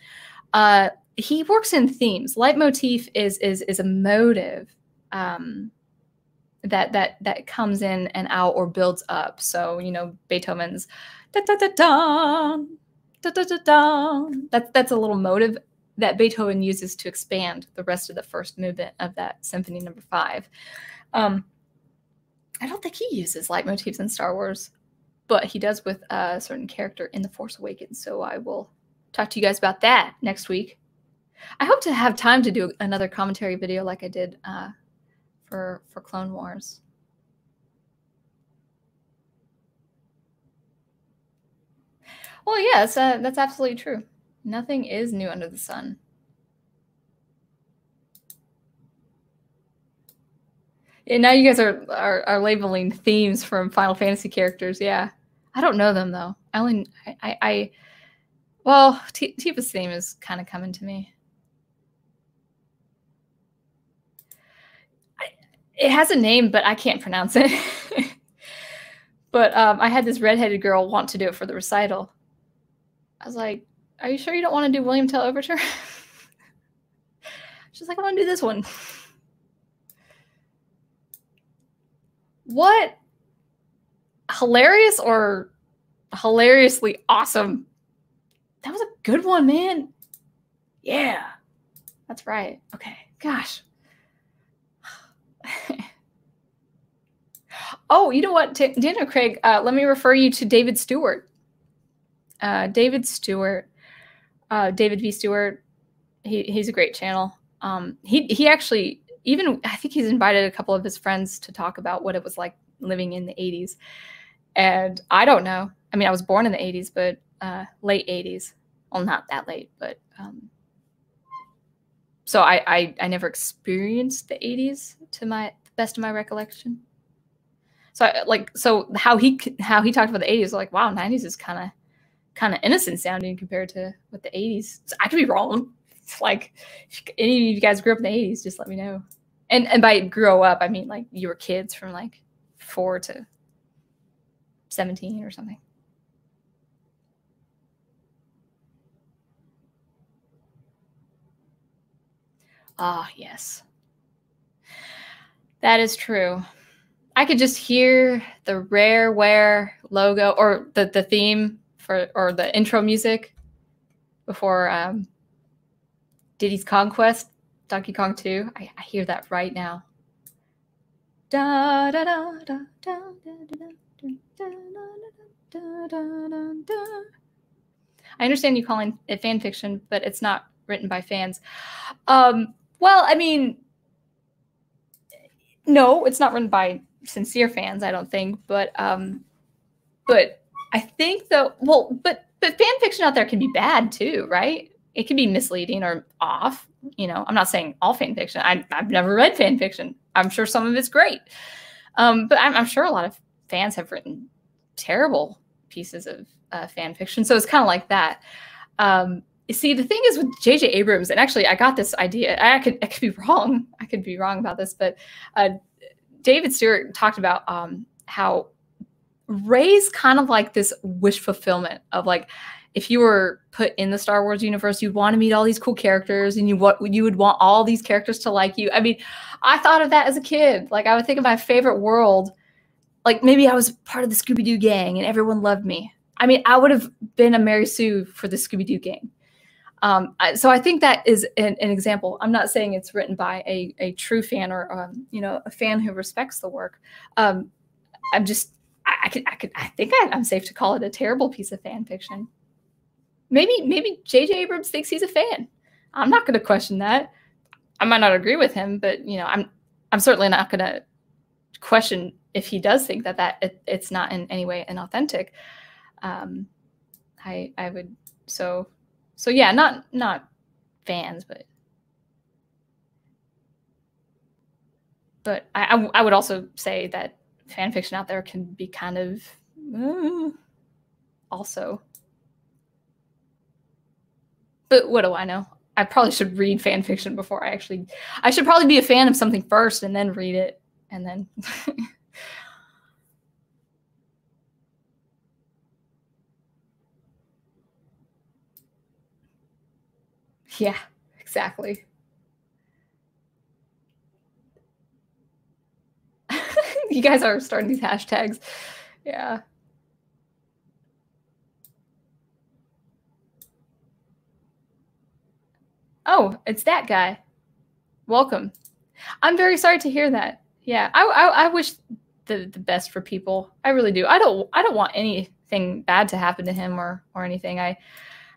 Speaker 1: He works in themes. Leitmotif is is is a motive um, that that that comes in and out or builds up. So you know Beethoven's da da da da da da da da. That's that's a little motive that Beethoven uses to expand the rest of the first movement of that Symphony Number Five. Um, I don't think he uses leitmotifs in Star Wars, but he does with a certain character in The Force Awakens. So I will talk to you guys about that next week. I hope to have time to do another commentary video like I did uh, for for Clone Wars. Well, yes, uh, that's absolutely true. Nothing is new under the sun. And now you guys are, are, are labeling themes from Final Fantasy characters. Yeah, I don't know them though. I only I I, I well, Tifa's theme is kind of coming to me. I, it has a name, but I can't pronounce it. but um, I had this redheaded girl want to do it for the recital. I was like, "Are you sure you don't want to do William Tell Overture?" [LAUGHS] She's like, "I want to do this one." What? Hilarious or hilariously awesome? That was a good one, man. Yeah. That's right. Okay. Gosh. [LAUGHS] oh, you know what, T- Daniel Craig? Uh, let me refer you to David Stewart. Uh, David Stewart, uh, David V. Stewart. He, he's a great channel. Um, he he actually even I think he's invited a couple of his friends to talk about what it was like living in the 80s. And I don't know. I mean, I was born in the 80s, but uh, late 80s. Well, not that late, but um, so I, I I never experienced the 80s to my best of my recollection. So I, like so how he how he talked about the 80s like wow 90s is kind of kind of innocent sounding compared to what the 80s. So I could be wrong. [LAUGHS] Like if any of you guys grew up in the 80s, just let me know. And and by grow up, I mean like you were kids from like four to 17 or something. Ah, yes. That is true. I could just hear the Rareware logo or the, the theme for or the intro music before um, Diddy's Kong Quest, Donkey Kong 2. I, I hear that right now. Da, da, da, da, da, I understand you calling it fan fiction, but it's not written by fans. Um, well, I mean, no, it's not written by sincere fans, I don't think. But um, but I think though, well, but but fan fiction out there can be bad too, right? It can be misleading or off. You know, I'm not saying all fan fiction. I, I've never read fan fiction. I'm sure some of it's great, um, but I'm, I'm sure a lot of fans have written terrible pieces of uh, fan fiction. So it's kind of like that. Um, see, the thing is with J.J. Abrams, and actually, I got this idea. I could, I could be [LAUGHS] wrong. I could be wrong about this, but uh, David Stewart talked about um, how Rey's kind of like this wish fulfillment of like, if you were put in the Star Wars universe, you'd want to meet all these cool characters, and you what you would want all these characters to like you. I mean, I thought of that as a kid. Like I would think of my favorite world, like maybe I was part of the Scooby Doo gang and everyone loved me. I mean, I would have been a Mary Sue for the Scooby Doo gang. Um, so I think that is an, an, example. I'm not saying it's written by a, a true fan or um, you know a fan who respects the work. Um, I'm just I, I, I could I think I, I'm safe to call it a terrible piece of fan fiction. Maybe maybe J.J. Abrams thinks he's a fan. I'm not going to question that. I might not agree with him, but you know I'm I'm certainly not going to question if he does think that that it, it's not in any way inauthentic. Um, I I would so so yeah, not not fans, but but I, I, I would also say that fan fiction out there can be kind of uh, also. But what do I know? I probably should read fan fiction before I actually. I should probably be a fan of something first and then read it, and then. [LAUGHS] Yeah, exactly. [LAUGHS] you guys are starting these hashtags. Yeah. Oh, it's that guy. Welcome. I'm very sorry to hear that. Yeah, I, I, I wish the, the best for people. I really do. I don't I don't want anything bad to happen to him or or anything. I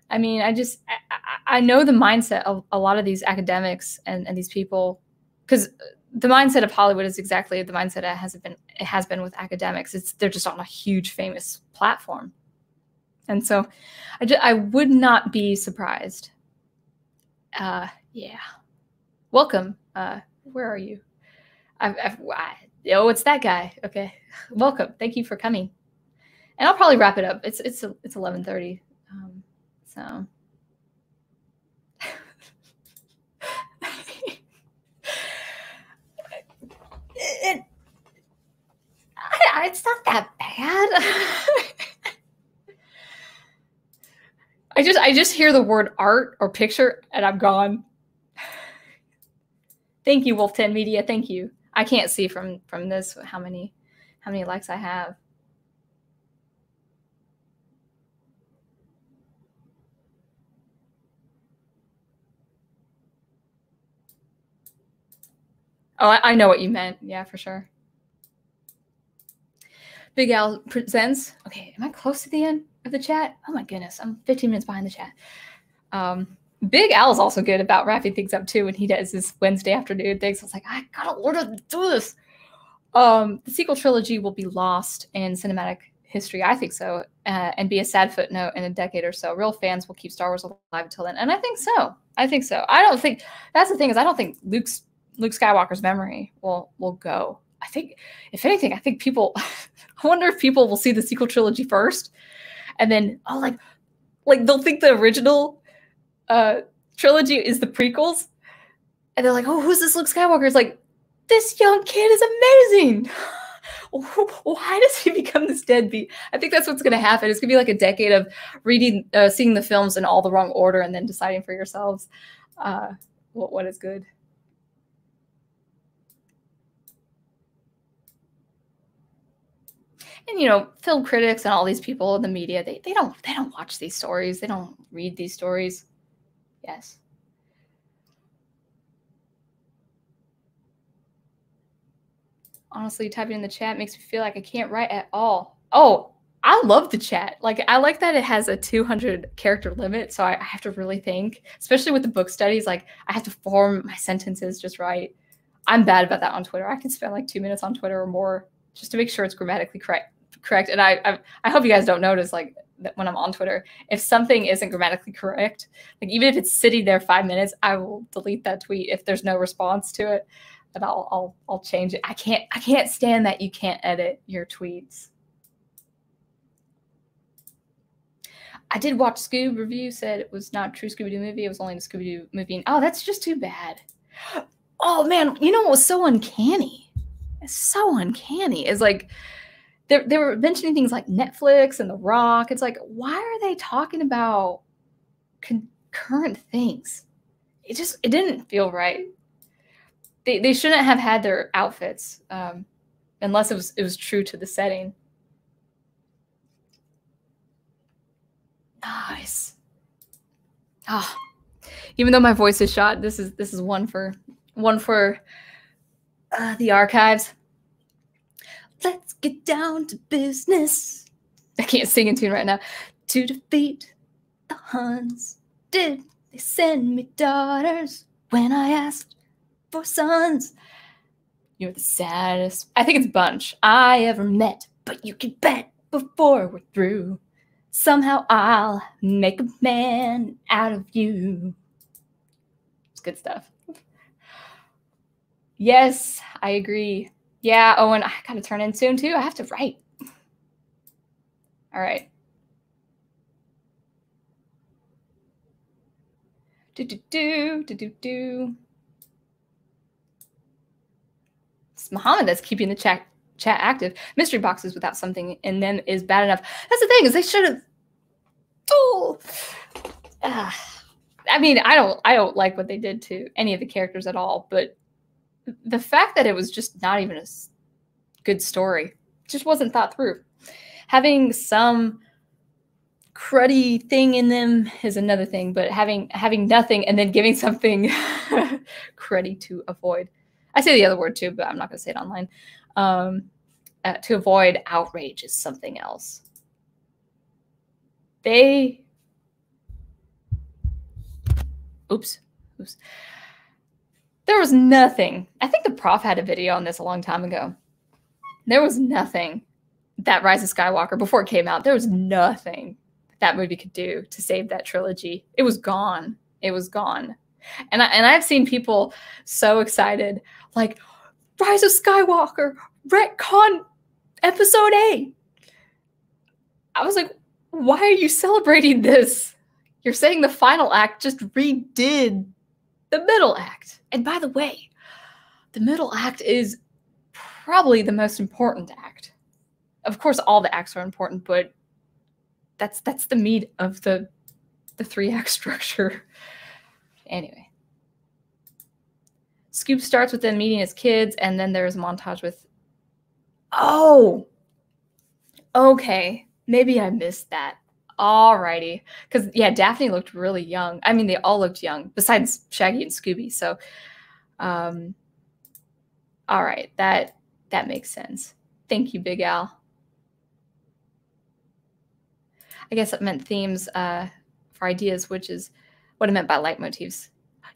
Speaker 1: I mean, I just I, I know the mindset of a lot of these academics and, and these people because the mindset of Hollywood is exactly the mindset it has been it has been with academics. It's they're just on a huge famous platform, and so I just, I would not be surprised. Uh, yeah, welcome. Uh, where are you? I've, I've, I, oh, it's that guy. Okay, welcome. Thank you for coming. And I'll probably wrap it up. It's it's it's eleven thirty. Um, so. [LAUGHS] it, I, it's not that bad. I just I just hear the word art or picture and I'm gone. Thank you, Wolf 10 Media. Thank you. I can't see from from this how many how many likes I have. Oh, I, I know what you meant. Yeah, for sure. Big Al presents. Okay, am I close to the end of the chat? Oh my goodness, I'm 15 minutes behind the chat. Um, Big Al's also good about wrapping things up too when he does his Wednesday afternoon things. I was like, I gotta order to do this. Um, the sequel trilogy will be lost in cinematic history. I think so, uh, and be a sad footnote in a decade or so. Real fans will keep Star Wars alive until then, and I think so. I think so. I don't think that's the thing is I don't think Luke's Luke Skywalker's memory will will go. I think, if anything, I think people. [LAUGHS] I wonder if people will see the sequel trilogy first, and then oh, like, like they'll think the original uh trilogy is the prequels, and they're like, oh, who's this Luke Skywalker? It's like this young kid is amazing. [LAUGHS] Why does he become this deadbeat? I think that's what's going to happen. It's going to be like a decade of reading, uh, seeing the films in all the wrong order, and then deciding for yourselves uh, what, what is good. And you know film critics and all these people in the media they, they don't they don't watch these stories. They don't read these stories. Yes. Honestly typing in the chat makes me feel like i can't write at all. Oh i love the chat. Like i like that it has a 200 character limit so I, I have to really think especially with the book studies like i have to form my sentences just right. I'm bad about that on twitter. I can spend like two minutes on twitter or more just to make sure it's grammatically correct correct. And I, I, I hope you guys don't notice like that when I'm on Twitter, if something isn't grammatically correct, like even if it's sitting there five minutes, I will delete that tweet if there's no response to it. And I'll, I'll, I'll change it. I can't, I can't stand that you can't edit your tweets. I did watch Scoob review said it was not true Scooby Doo movie. It was only a Scooby Doo movie. Oh, that's just too bad. [GASPS] Oh man, you know what was so uncanny? It's so uncanny. Is like they, they were mentioning things like Netflix and The Rock. It's like, why are they talking about concurrent things? It just it didn't feel right. They, they shouldn't have had their outfits um, unless it was it was true to the setting. Nice. Ah, oh, even though my voice is shot, this is this is one for one for uh, the archives. Let's get down to business. I can't sing in tune right now. To defeat the Huns, did they send me daughters when I asked for sons? You're the saddest, I think it's Bunch, I ever met. But you can bet before we're through, somehow I'll make a man out of you. It's good stuff. Yes, I agree. Yeah, Owen, I gotta turn in soon too. I have to write. All right. Do do do do do do. It's Muhammad that's keeping the chat chat active. Mystery boxes without something in them is bad enough. That's the thing is they should have. Oh, uh, I mean, I don't I don't like what they did to any of the characters at all, but the fact that it was just not even a good story just wasn't thought through. Having some cruddy thing in them is another thing, but having having nothing and then giving [LAUGHS] something [LAUGHS] cruddy to avoid. I say the other word too, but I'm not going to say it online. Um, uh, to avoid outrage is something else. They, oops, oops there was nothing. I think the prof had a video on this a long time ago. There was nothing that Rise of Skywalker before it came out. There was nothing that movie could do to save that trilogy. It was gone. It was gone. And I, and I've seen people so excited, like Rise of Skywalker, retcon episode 8. I was like, why are you celebrating this? You're saying the final act just redid the middle act. And by the way, the middle act is probably the most important act. Of course, all the acts are important, but that's that's the meat of the the three act [LAUGHS] structure. Anyway, Scoob starts with them meeting his kids, and then there's a montage with. Oh, okay. Maybe I missed that. Alrighty, because yeah, Daphne looked really young. I mean, they all looked young, besides Shaggy and Scooby. So, um, all right, that that makes sense. Thank you, Big Al. I guess it meant themes uh, for ideas, which is what I meant by leitmotifs.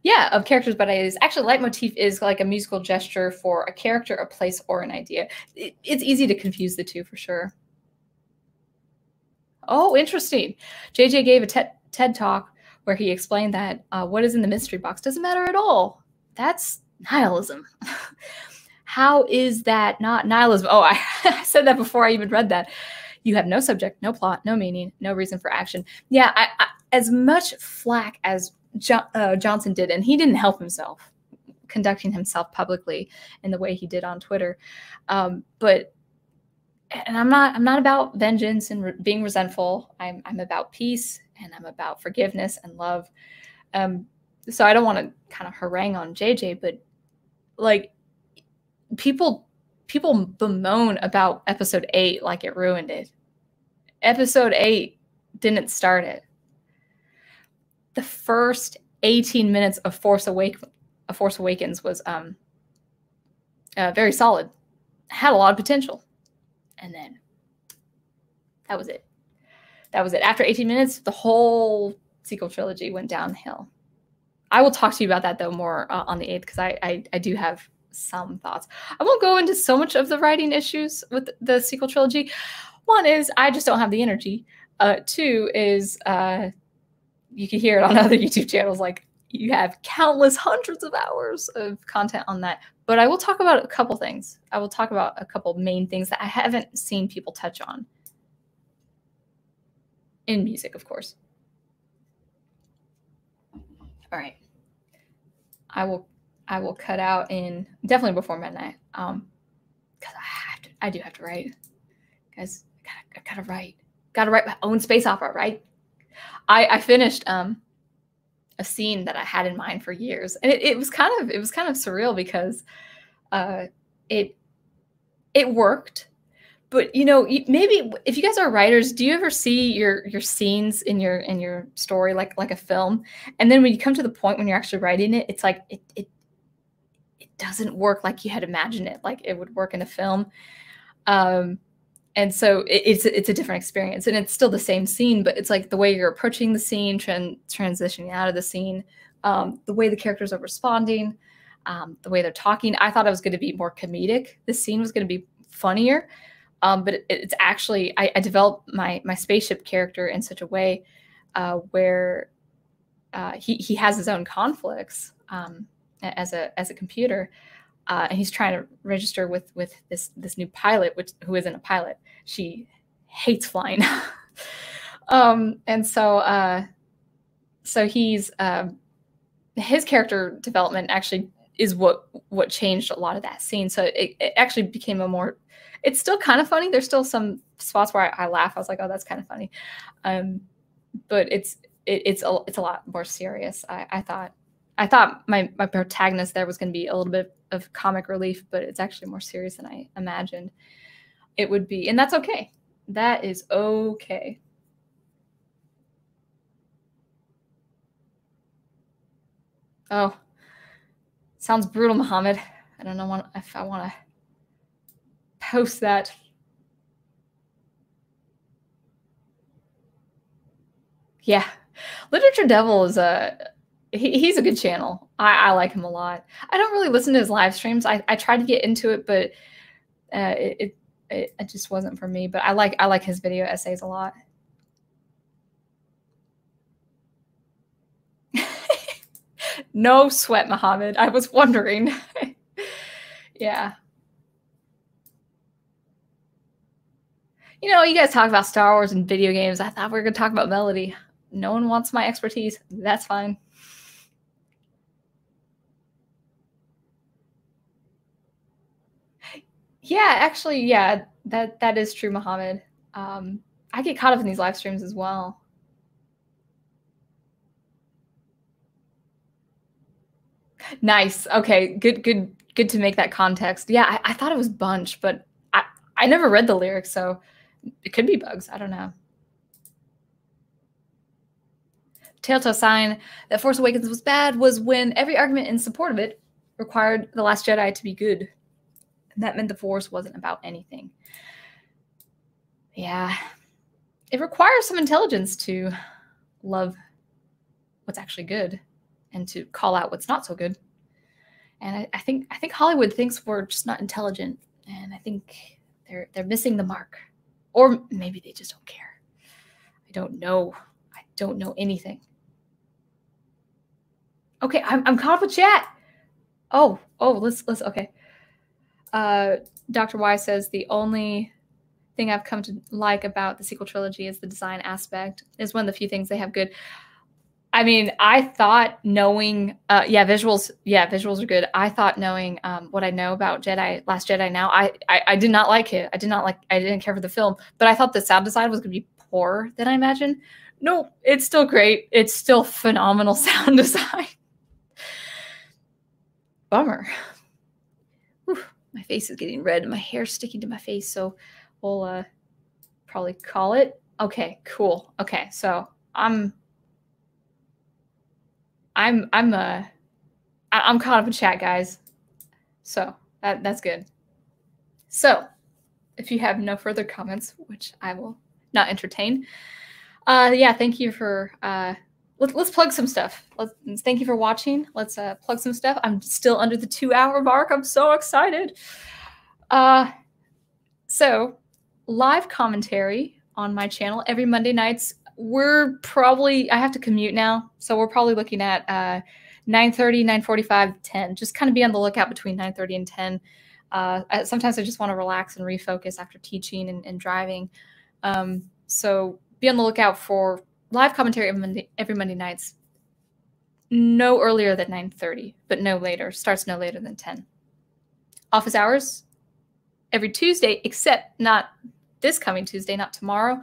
Speaker 1: Yeah, of characters, but ideas. Actually, leitmotif is like a musical gesture for a character, a place, or an idea. It, it's easy to confuse the two for sure. Oh, interesting. JJ gave a TED, TED talk where he explained that uh, what is in the mystery box doesn't matter at all. That's nihilism. [LAUGHS] How is that not nihilism? Oh, I, [LAUGHS] I said that before I even read that. You have no subject, no plot, no meaning, no reason for action. Yeah, I, I, as much flack as jo- uh, Johnson did, and he didn't help himself conducting himself publicly in the way he did on Twitter. Um, but and I'm not I'm not about vengeance and re- being resentful. I'm I'm about peace and I'm about forgiveness and love. Um, so I don't want to kind of harangue on JJ, but like people people bemoan about episode eight like it ruined it. Episode eight didn't start it. The first 18 minutes of Force Awake of Force Awakens was um uh, very solid. Had a lot of potential and then that was it. That was it. After 18 minutes, the whole sequel trilogy went downhill. I will talk to you about that though more uh, on the 8th because I, I, I do have some thoughts. I won't go into so much of the writing issues with the sequel trilogy. One is I just don't have the energy. Uh, two is uh, you can hear it on [LAUGHS] other YouTube channels. Like you have countless hundreds of hours of content on that. But I will talk about a couple things. I will talk about a couple main things that I haven't seen people touch on in music, of course. All right. I will I will cut out in definitely before midnight. Um because I have to I do have to write. Guys, I gotta, I gotta write. Gotta write my own space opera, right? I I finished um a scene that I had in mind for years. And it, it was kind of it was kind of surreal because uh, it it worked. But you know, maybe if you guys are writers, do you ever see your your scenes in your in your story like like a film, and then when you come to the point when you're actually writing it, it's like it it it doesn't work like you had imagined it, like it would work in a film. Um, and so it, it's it's a different experience and it's still the same scene but it's like the way you're approaching the scene tran- transitioning out of the scene um, the way the characters are responding um, the way they're talking. I thought it was going to be more comedic. The scene was going to be funnier um, but it, it's actually I, I, developed my my spaceship character in such a way uh, where uh, he he has his own conflicts um, as a as a computer uh, and he's trying to register with with this this new pilot, which who isn't a pilot. She hates flying, [LAUGHS] um, and so uh, so he's uh, his character development actually is what what changed a lot of that scene. So it, it actually became a more. It's still kind of funny. There's still some spots where I, I laugh. I was like, oh, that's kind of funny, um, but it's it, it's a it's a lot more serious. I, I thought I thought my my protagonist there was going to be a little bit of comic relief, but it's actually more serious than I imagined it would be, and that's okay. That is okay. Oh, sounds brutal, Muhammad. I don't know if I want to post that. Yeah, Literature Devil is a he, he's a good channel. I, I, like him a lot. I don't really listen to his live streams. I, I tried to get into it, but uh, it, it it just wasn't for me. But I like I like his video essays a lot. [LAUGHS] no sweat, Muhammad. I was wondering. [LAUGHS] Yeah. You know, you guys talk about Star Wars and video games. I thought we were going to talk about melody. No one wants my expertise. That's fine. Yeah, actually, yeah, that that is true, Mohammed. Um, I get caught up in these live streams as well. Nice. Okay, good, good, good to make that context. Yeah, I, I thought it was Bunch, but I I never read the lyrics, so it could be Bugs. I don't know. Telltale sign that Force Awakens was bad was when every argument in support of it required The Last Jedi to be good. That meant the Force wasn't about anything. Yeah. It requires some intelligence to love what's actually good and to call out what's not so good. And I, I think I think Hollywood thinks we're just not intelligent. And I think they're they're missing the mark. Or maybe they just don't care. I don't know. I don't know anything. Okay, I'm, I'm caught up with chat. Oh, oh, let's let's okay. Uh, Dr. Y says the only thing I've come to like about the sequel trilogy is the design aspect. Is one of the few things they have good. I mean, I thought knowing, uh, yeah, visuals, yeah, visuals are good. I thought knowing um, what I know about Jedi, Last Jedi now, I, I, I did not like it. I did not like, I didn't care for the film, but I thought the sound design was going to be poorer than I imagined. No, it's still great. It's still phenomenal [LAUGHS] sound design. Bummer. My face is getting red and my hair's sticking to my face, so we'll uh, probably call it. Okay, cool. Okay, so I'm I'm I'm uh I'm caught up in chat, guys. So that that's good. So if you have no further comments, which I will not entertain, uh, yeah, thank you for uh, let, us plug some stuff. Let's thank you for watching. Let's uh, plug some stuff. I'm still under the two hour mark. I'm so excited. Uh, so live commentary on my channel every Monday nights we're probably I have to commute now, so we're probably looking at uh 9:30, 9:45, 10. Just kind of be on the lookout between 9:30 and 10. Uh, sometimes I just want to relax and refocus after teaching and, and driving. Um, so be on the lookout for live commentary every Monday, every Monday nights. No earlier than 9:30, but no later. Starts no later than 10. Office hours every Tuesday, except not this coming Tuesday, not tomorrow.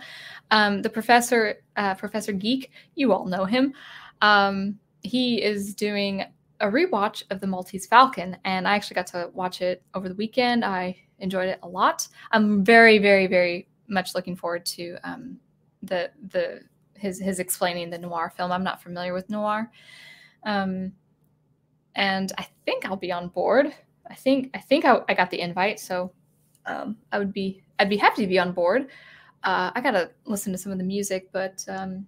Speaker 1: Um, the professor, uh, Professor Geek, you all know him. Um, he is doing a rewatch of the Maltese Falcon, and I actually got to watch it over the weekend. I enjoyed it a lot. I'm very, very, very much looking forward to um, the the his his explaining the noir film. I'm not familiar with noir, um, and I think I'll be on board. I think I think I, I got the invite, so um, I would be I'd be happy to be on board. Uh, I gotta listen to some of the music, but um,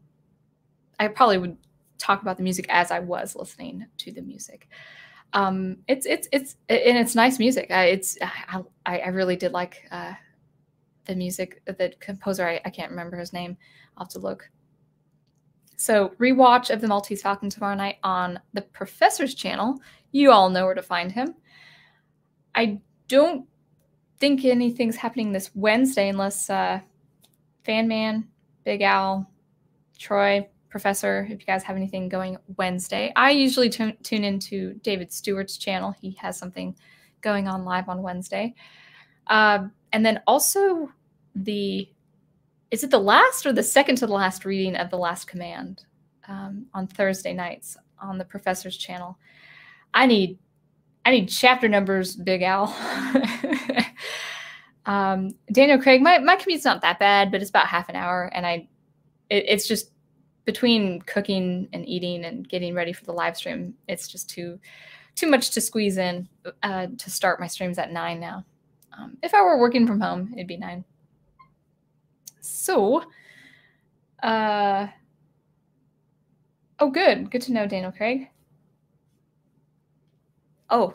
Speaker 1: I probably would talk about the music as I was listening to the music. Um, it's it's it's and it's nice music. Uh, it's I, I really did like uh, the music. The composer I, I can't remember his name. I'll have to look. So rewatch of the Maltese Falcon tomorrow night on the Professor's channel. You all know where to find him. I don't think anything's happening this Wednesday unless uh, Fan Man, Big Al, Troy, Professor, if you guys have anything going Wednesday. I usually tune into David Stewart's channel. He has something going on live on Wednesday. Uh, and then also the, is it the last or the second to the last reading of The Last Command um, on Thursday nights on the Professor's channel? I need I need chapter numbers, Big Al. [LAUGHS] um, Daniel Craig, my, my commute's not that bad, but it's about half an hour. And I, it, it's just between cooking and eating and getting ready for the live stream, it's just too, too much to squeeze in uh, to start my streams at nine now. Um, if I were working from home, it'd be nine. So, uh, oh, good. Good to know, Daniel Craig. Oh,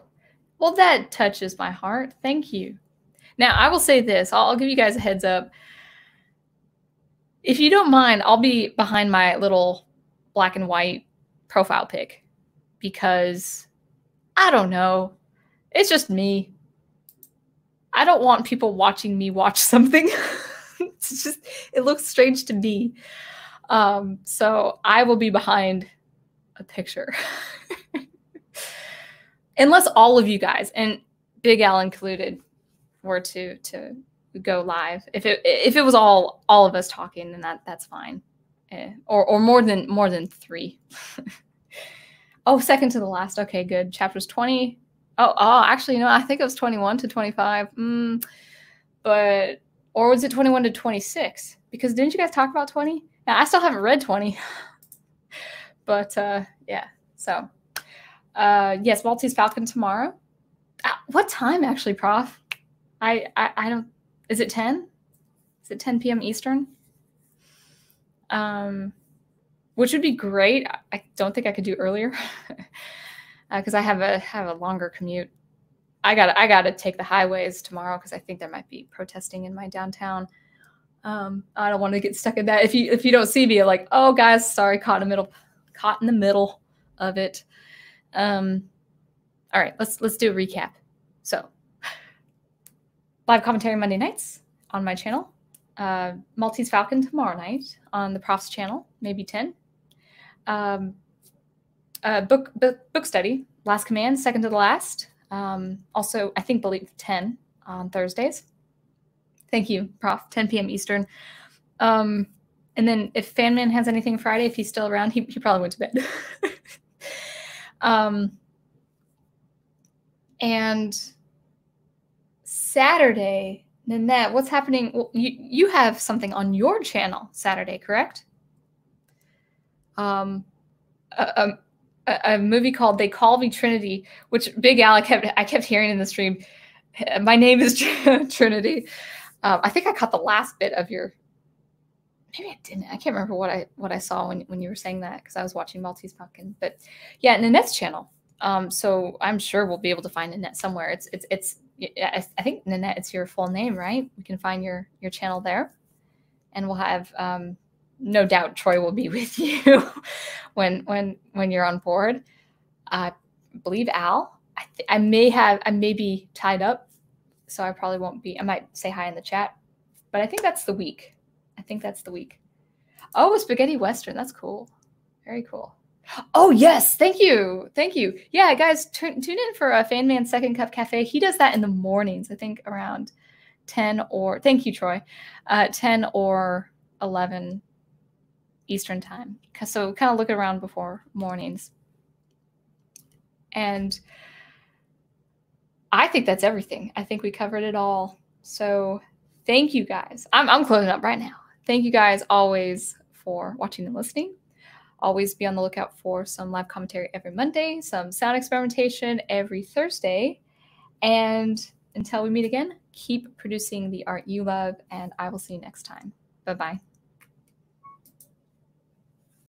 Speaker 1: well, that touches my heart. Thank you. Now, I will say this I'll, I'll give you guys a heads up. If you don't mind, I'll be behind my little black and white profile pic because I don't know. It's just me. I don't want people watching me watch [LAUGHS] something. [LAUGHS] it's just it looks strange to me. Um, so I will be behind a picture. [LAUGHS] Unless all of you guys and Big Al included were to to go live. If it if it was all all of us talking, then that that's fine. Eh, or or more than more than three. [LAUGHS] oh, second to the last. Okay, good. Chapters 20. Oh, oh, actually, no, I think it was 21 to 25. Mm, but or was it 21 to 26? Because didn't you guys talk about 20? Now I still haven't read 20. [LAUGHS] but uh yeah, so uh yes, Maltese Falcon tomorrow. Uh, what time actually, Prof? I, I I don't is it 10? Is it 10 p.m. Eastern? Um which would be great. I don't think I could do earlier because [LAUGHS] uh, I have a have a longer commute. I got I got to take the highways tomorrow because I think there might be protesting in my downtown. Um, I don't want to get stuck in that. If you if you don't see me, like, oh guys, sorry, caught in the middle, caught in the middle of it. Um, all right, let's let's do a recap. So, [LAUGHS] live commentary Monday nights on my channel. Uh, Maltese Falcon tomorrow night on the Prof's channel, maybe ten. Um, uh, book, book book study, Last Command, second to the last. Um, also, I think believe ten on Thursdays. Thank you, Prof. 10 p.m. Eastern. Um, and then if Fanman has anything Friday, if he's still around, he, he probably went to bed. [LAUGHS] um, and Saturday, Nanette, what's happening? Well, you, you have something on your channel Saturday, correct? Um, a, a, a movie called They Call Me Trinity, which Big Al I kept I kept hearing in the stream. My name is [LAUGHS] Trinity. Um, I think I caught the last bit of your. Maybe I didn't. I can't remember what I what I saw when when you were saying that because I was watching Maltese Pumpkin. But yeah, Nanette's channel. Um, so I'm sure we'll be able to find Nanette somewhere. It's it's it's. I think Nanette, it's your full name, right? We can find your your channel there, and we'll have um, no doubt Troy will be [LAUGHS] with you when when when you're on board. I believe Al. I, th- I may have I may be tied up so I probably won't be. I might say hi in the chat, but I think that's the week. I think that's the week. Oh, spaghetti western. That's cool. Very cool. Oh yes, thank you, thank you. Yeah, guys, tune in for a Fan Man Second Cup Cafe. He does that in the mornings. I think around ten or thank you, Troy, uh, ten or eleven Eastern time. So kind of look around before mornings. And I think that's everything. I think we covered it all. So thank you guys. I'm, I'm closing up right now. Thank you guys always for watching and listening. Always be on the lookout for some live commentary every Monday, some sound experimentation every Thursday. And until we meet again, keep producing the art you love, and I will see you next time. Bye bye.